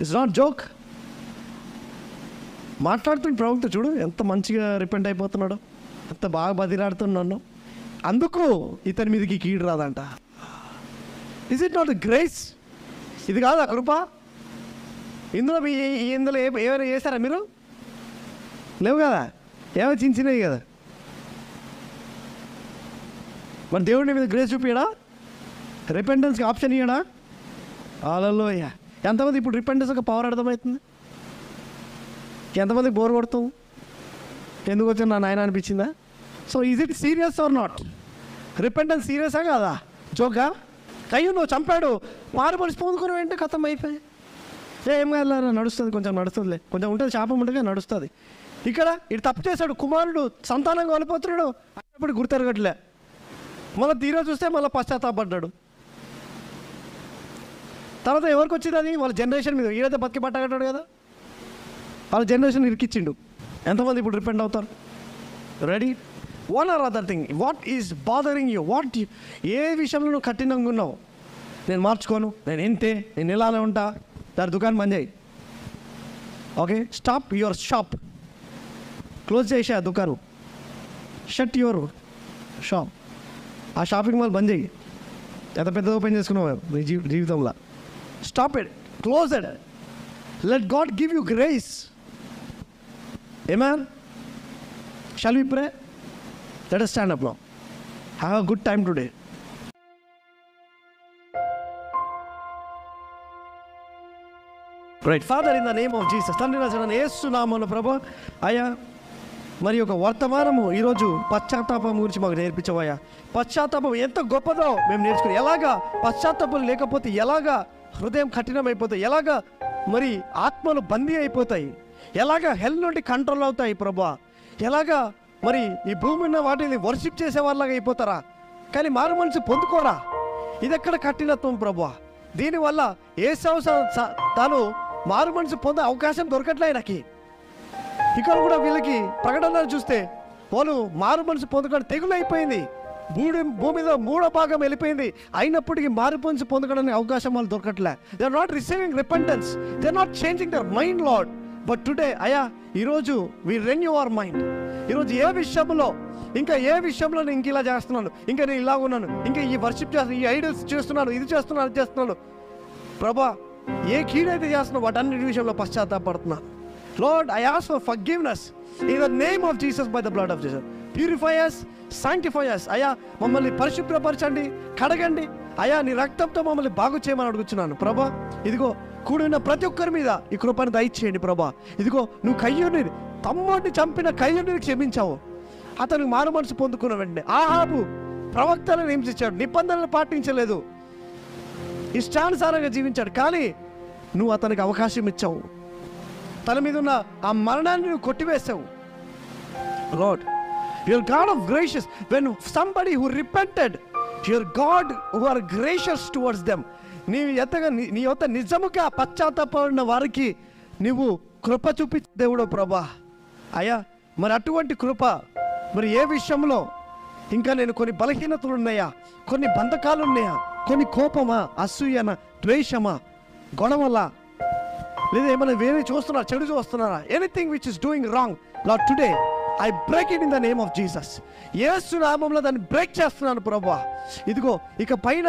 ఇట్స్ నాట్ జోక్ మాట్లాడుతున్న ప్రవక్త చూడు ఎంత మంచిగా రిపెంట్ అయిపోతున్నాడు. ఎంత బాగా బదిలాడుతున్నాను అందుకు ఇతని మీదకి కీడు రాదంట. ఇస్ ఇట్ నాట్ గ్రేస్ ఇది కాదా కృప? ఇందులో ఇందులో ఏ ఏమైనా చేశారా మీరు? లేవు కదా? ఏమో చిన్న చిన్నవి కదా? మరి దేవుడిని మీద గ్రేస్ చూపించడా రిపెండెన్స్కి ఆప్షన్ ఇవ్వడా ఆలలో ఎంతమంది ఇప్పుడు రిపెండెన్స్ ఒక పవర్ అర్థమవుతుంది? ఎంతమందికి బోర్ కొడతావు? ఎందుకు వచ్చిన నా నాయన అనిపించిందా? So is it serious or not repentance సీరియసా కాదా? జోగా అయ్యో నువ్వు చంపాడు. మారుబడి పొందుకుని వెంటనే కథం అయిపోయి. ఏ ఏం కాదు నడుస్తుంది కొంచెం నడుస్తుందిలే. కొంచెం ఉంటుంది శాపం ఉంటుంది నడుస్తుంది. ఇక్కడ ఇటు తప్పు చేశాడు కుమారుడు సంతానం కోల్పోతున్నాడు అప్పుడు గుర్తెరగట్లే. మళ్ళీ తీరా చూస్తే మళ్ళీ పశ్చాత్తాపడ్డాడు. తర్వాత ఎవరికి వచ్చింది అది? వాళ్ళ జనరేషన్ మీద. ఈడైతే బతికి పట్టగట్టాడు కదా? వాళ్ళ జనరేషన్ ఇరికిచ్చిండు. ఎంతమంది ఇప్పుడు రిపెండ్ అవుతారు? Ready one or other thing what is bothering you what ఏ విషయంలో నువ్వు కఠినంగా ఉన్నావు? నేను మార్చుకోను నేను ఇంతే నేను ఇలానే ఉంటా. దాని దుకాణం బంద్ చేయి. Okay stop your shop close చేసే ఆ దుకాణం. షట్ యువర్ షాప్ ఆ షాపింగ్ మాల్ బంద్ చేయి. ఎంత పెద్దది ఓపెన్ చేసుకున్నావు నీ జీవితంలో. Stop it close it let God give you grace ఏమాన్ shall we pray let us stand up now have a good time today right father in the name of Jesus తండ్రి రాజన ఏస్తున్నామన్న ప్రభా అయ్యా మరి ఒక వర్తమానము ఈరోజు పశ్చాత్తాపం గురించి మాకు నేర్పించవయ్యా. పశ్చాత్తాపం ఎంత గొప్పదో మేము నేర్చుకుని ఎలాగా పశ్చాత్తాపం లేకపోతే ఎలాగా హృదయం కఠినమైపోతాయి ఎలాగా మరి ఆత్మలు బందీ అయిపోతాయి. ఎలాగ హెల్ నుండి కంట్రోల్ అవుతాయి ప్రభా ఎలాగా మరి ఈ భూమి ఉన్న వాటిని వర్షిప్ చేసే వాళ్ళగా అయిపోతారా? కానీ మారు మనసు పొందుకోరా? ఇది ఎక్కడ కఠినత్వం ప్రభా దీనివల్ల ఏ సంవత్సరం తాను మారు మనసు పొందే అవకాశం దొరకట్లే ఆయనకి ఇక్కడ కూడా వీళ్ళకి ప్రకటన చూస్తే వాళ్ళు మారు మనసు పొందడం తెగులు అయిపోయింది. భూమి భూమి మీద మూడో భాగం వెళ్ళిపోయింది. అయినప్పటికీ మారు మనసు పొందడానికి అవకాశం వాళ్ళు దొరకట్లే. They are not receiving repentance they are not changing their mind Lord but today అయా ఈరోజు వి రెన్యూ అవర్ మైండ్ ఈరోజు ఏ విషయంలో ఇంకా ఏ విషయంలో నేను ఇంక ఇలా చేస్తున్నాను ఇంకా నేను ఇలా ఉన్నాను ఇంకా ఈ వర్షిప్ చేస్తున్నాను ఈ ఐడల్స్ చేస్తున్నాను ఇది చేస్తున్నాను అది చేస్తున్నాను ప్రభా ఏ కీడైతే చేస్తున్నావు వాటన్నిటి విషయంలో పశ్చాత్తాపడుతున్నాను Lord I ask for forgiveness in the name of Jesus by the blood of Jesus purifiers sanctifiers అయ్యా మమ్మల్ని పరిశుభ్రపరచండి కడగండి. అయ్యా నీ రక్తంతో మమ్మల్ని బాగు చేయమని అడుగుతున్నాను ప్రభా ఇదిగో కూడిన ప్రతి ఒక్కరి మీద ఈ కృపను దయచేయండి ప్రభా. ఇదిగో నువ్వు కయ్యూని తమ్ముడిని చంపిన కయ్యూని క్షమించావు. అతను మారు మనసు పొందుకున్న వెంటనే. ఆహాబు ప్రవక్తలను హింసించాడు నిబంధనలు పాటించలేదు. ఇష్టానుసారంగా జీవించాడు కానీ నువ్వు అతనికి అవకాశం ఇచ్చావు. తన మీద ఉన్న ఆ మరణాన్ని నువ్వు కొట్టివేశావు. Lord your God of gracious when somebody who repented your God who are gracious towards them. నీ ఎంతగా నీ నీ యొక్క నిజముగా పశ్చాత్తాపడిన వారికి నీవు కృప చూపించే దేవుడు ప్రభా. అయ్యా మరి అటువంటి కృప మరి ఏ విషయంలో? ఇంకా నేను కొన్ని బలహీనతలు ఉన్నాయా? కొన్ని బంధకాలు ఉన్నాయా? కొన్ని కోపమా? అసూయన? ద్వేషమా? గొడవలా? లేదా ఏమైనా వేరే చూస్తున్నారా? చెడు చూస్తున్నారా? Anything which is doing wrong law today I break it in the name of Jesus యేసు నామంలో దాన్ని బ్రేక్ చేస్తున్నాను ప్రభా. ఇదిగో ఇక పైన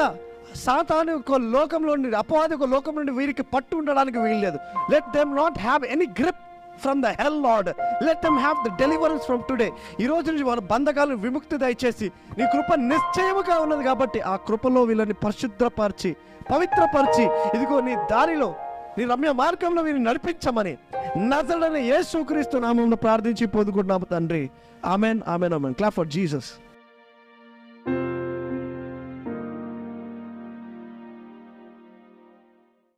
సాతాను ఒక లోకంలో నుండి అపవాది ఒక లోకం నుండి వీరికి పట్టు ఉండడానికి వీల్లేదు. Let them not have any grip from the hell Lord let them have the deliverance from today ఈ రోజు నుంచి వారి బంధకాలను విముక్తి దయచేసి నీ కృప నిశ్చయముగా ఉన్నది కాబట్టి ఆ కృపలో వీళ్ళని పరిశుద్ధపరిచి పవిత్రపరిచి ఇదిగో నీ దారిలో నీ రమ్య మార్గంలో వీరిని నడిపించమని నజడని యేసుక్రీస్తు నామంలో ప్రార్థించి పొందుకుంటున్నాము తండ్రి. Amen amen amen clap for Jesus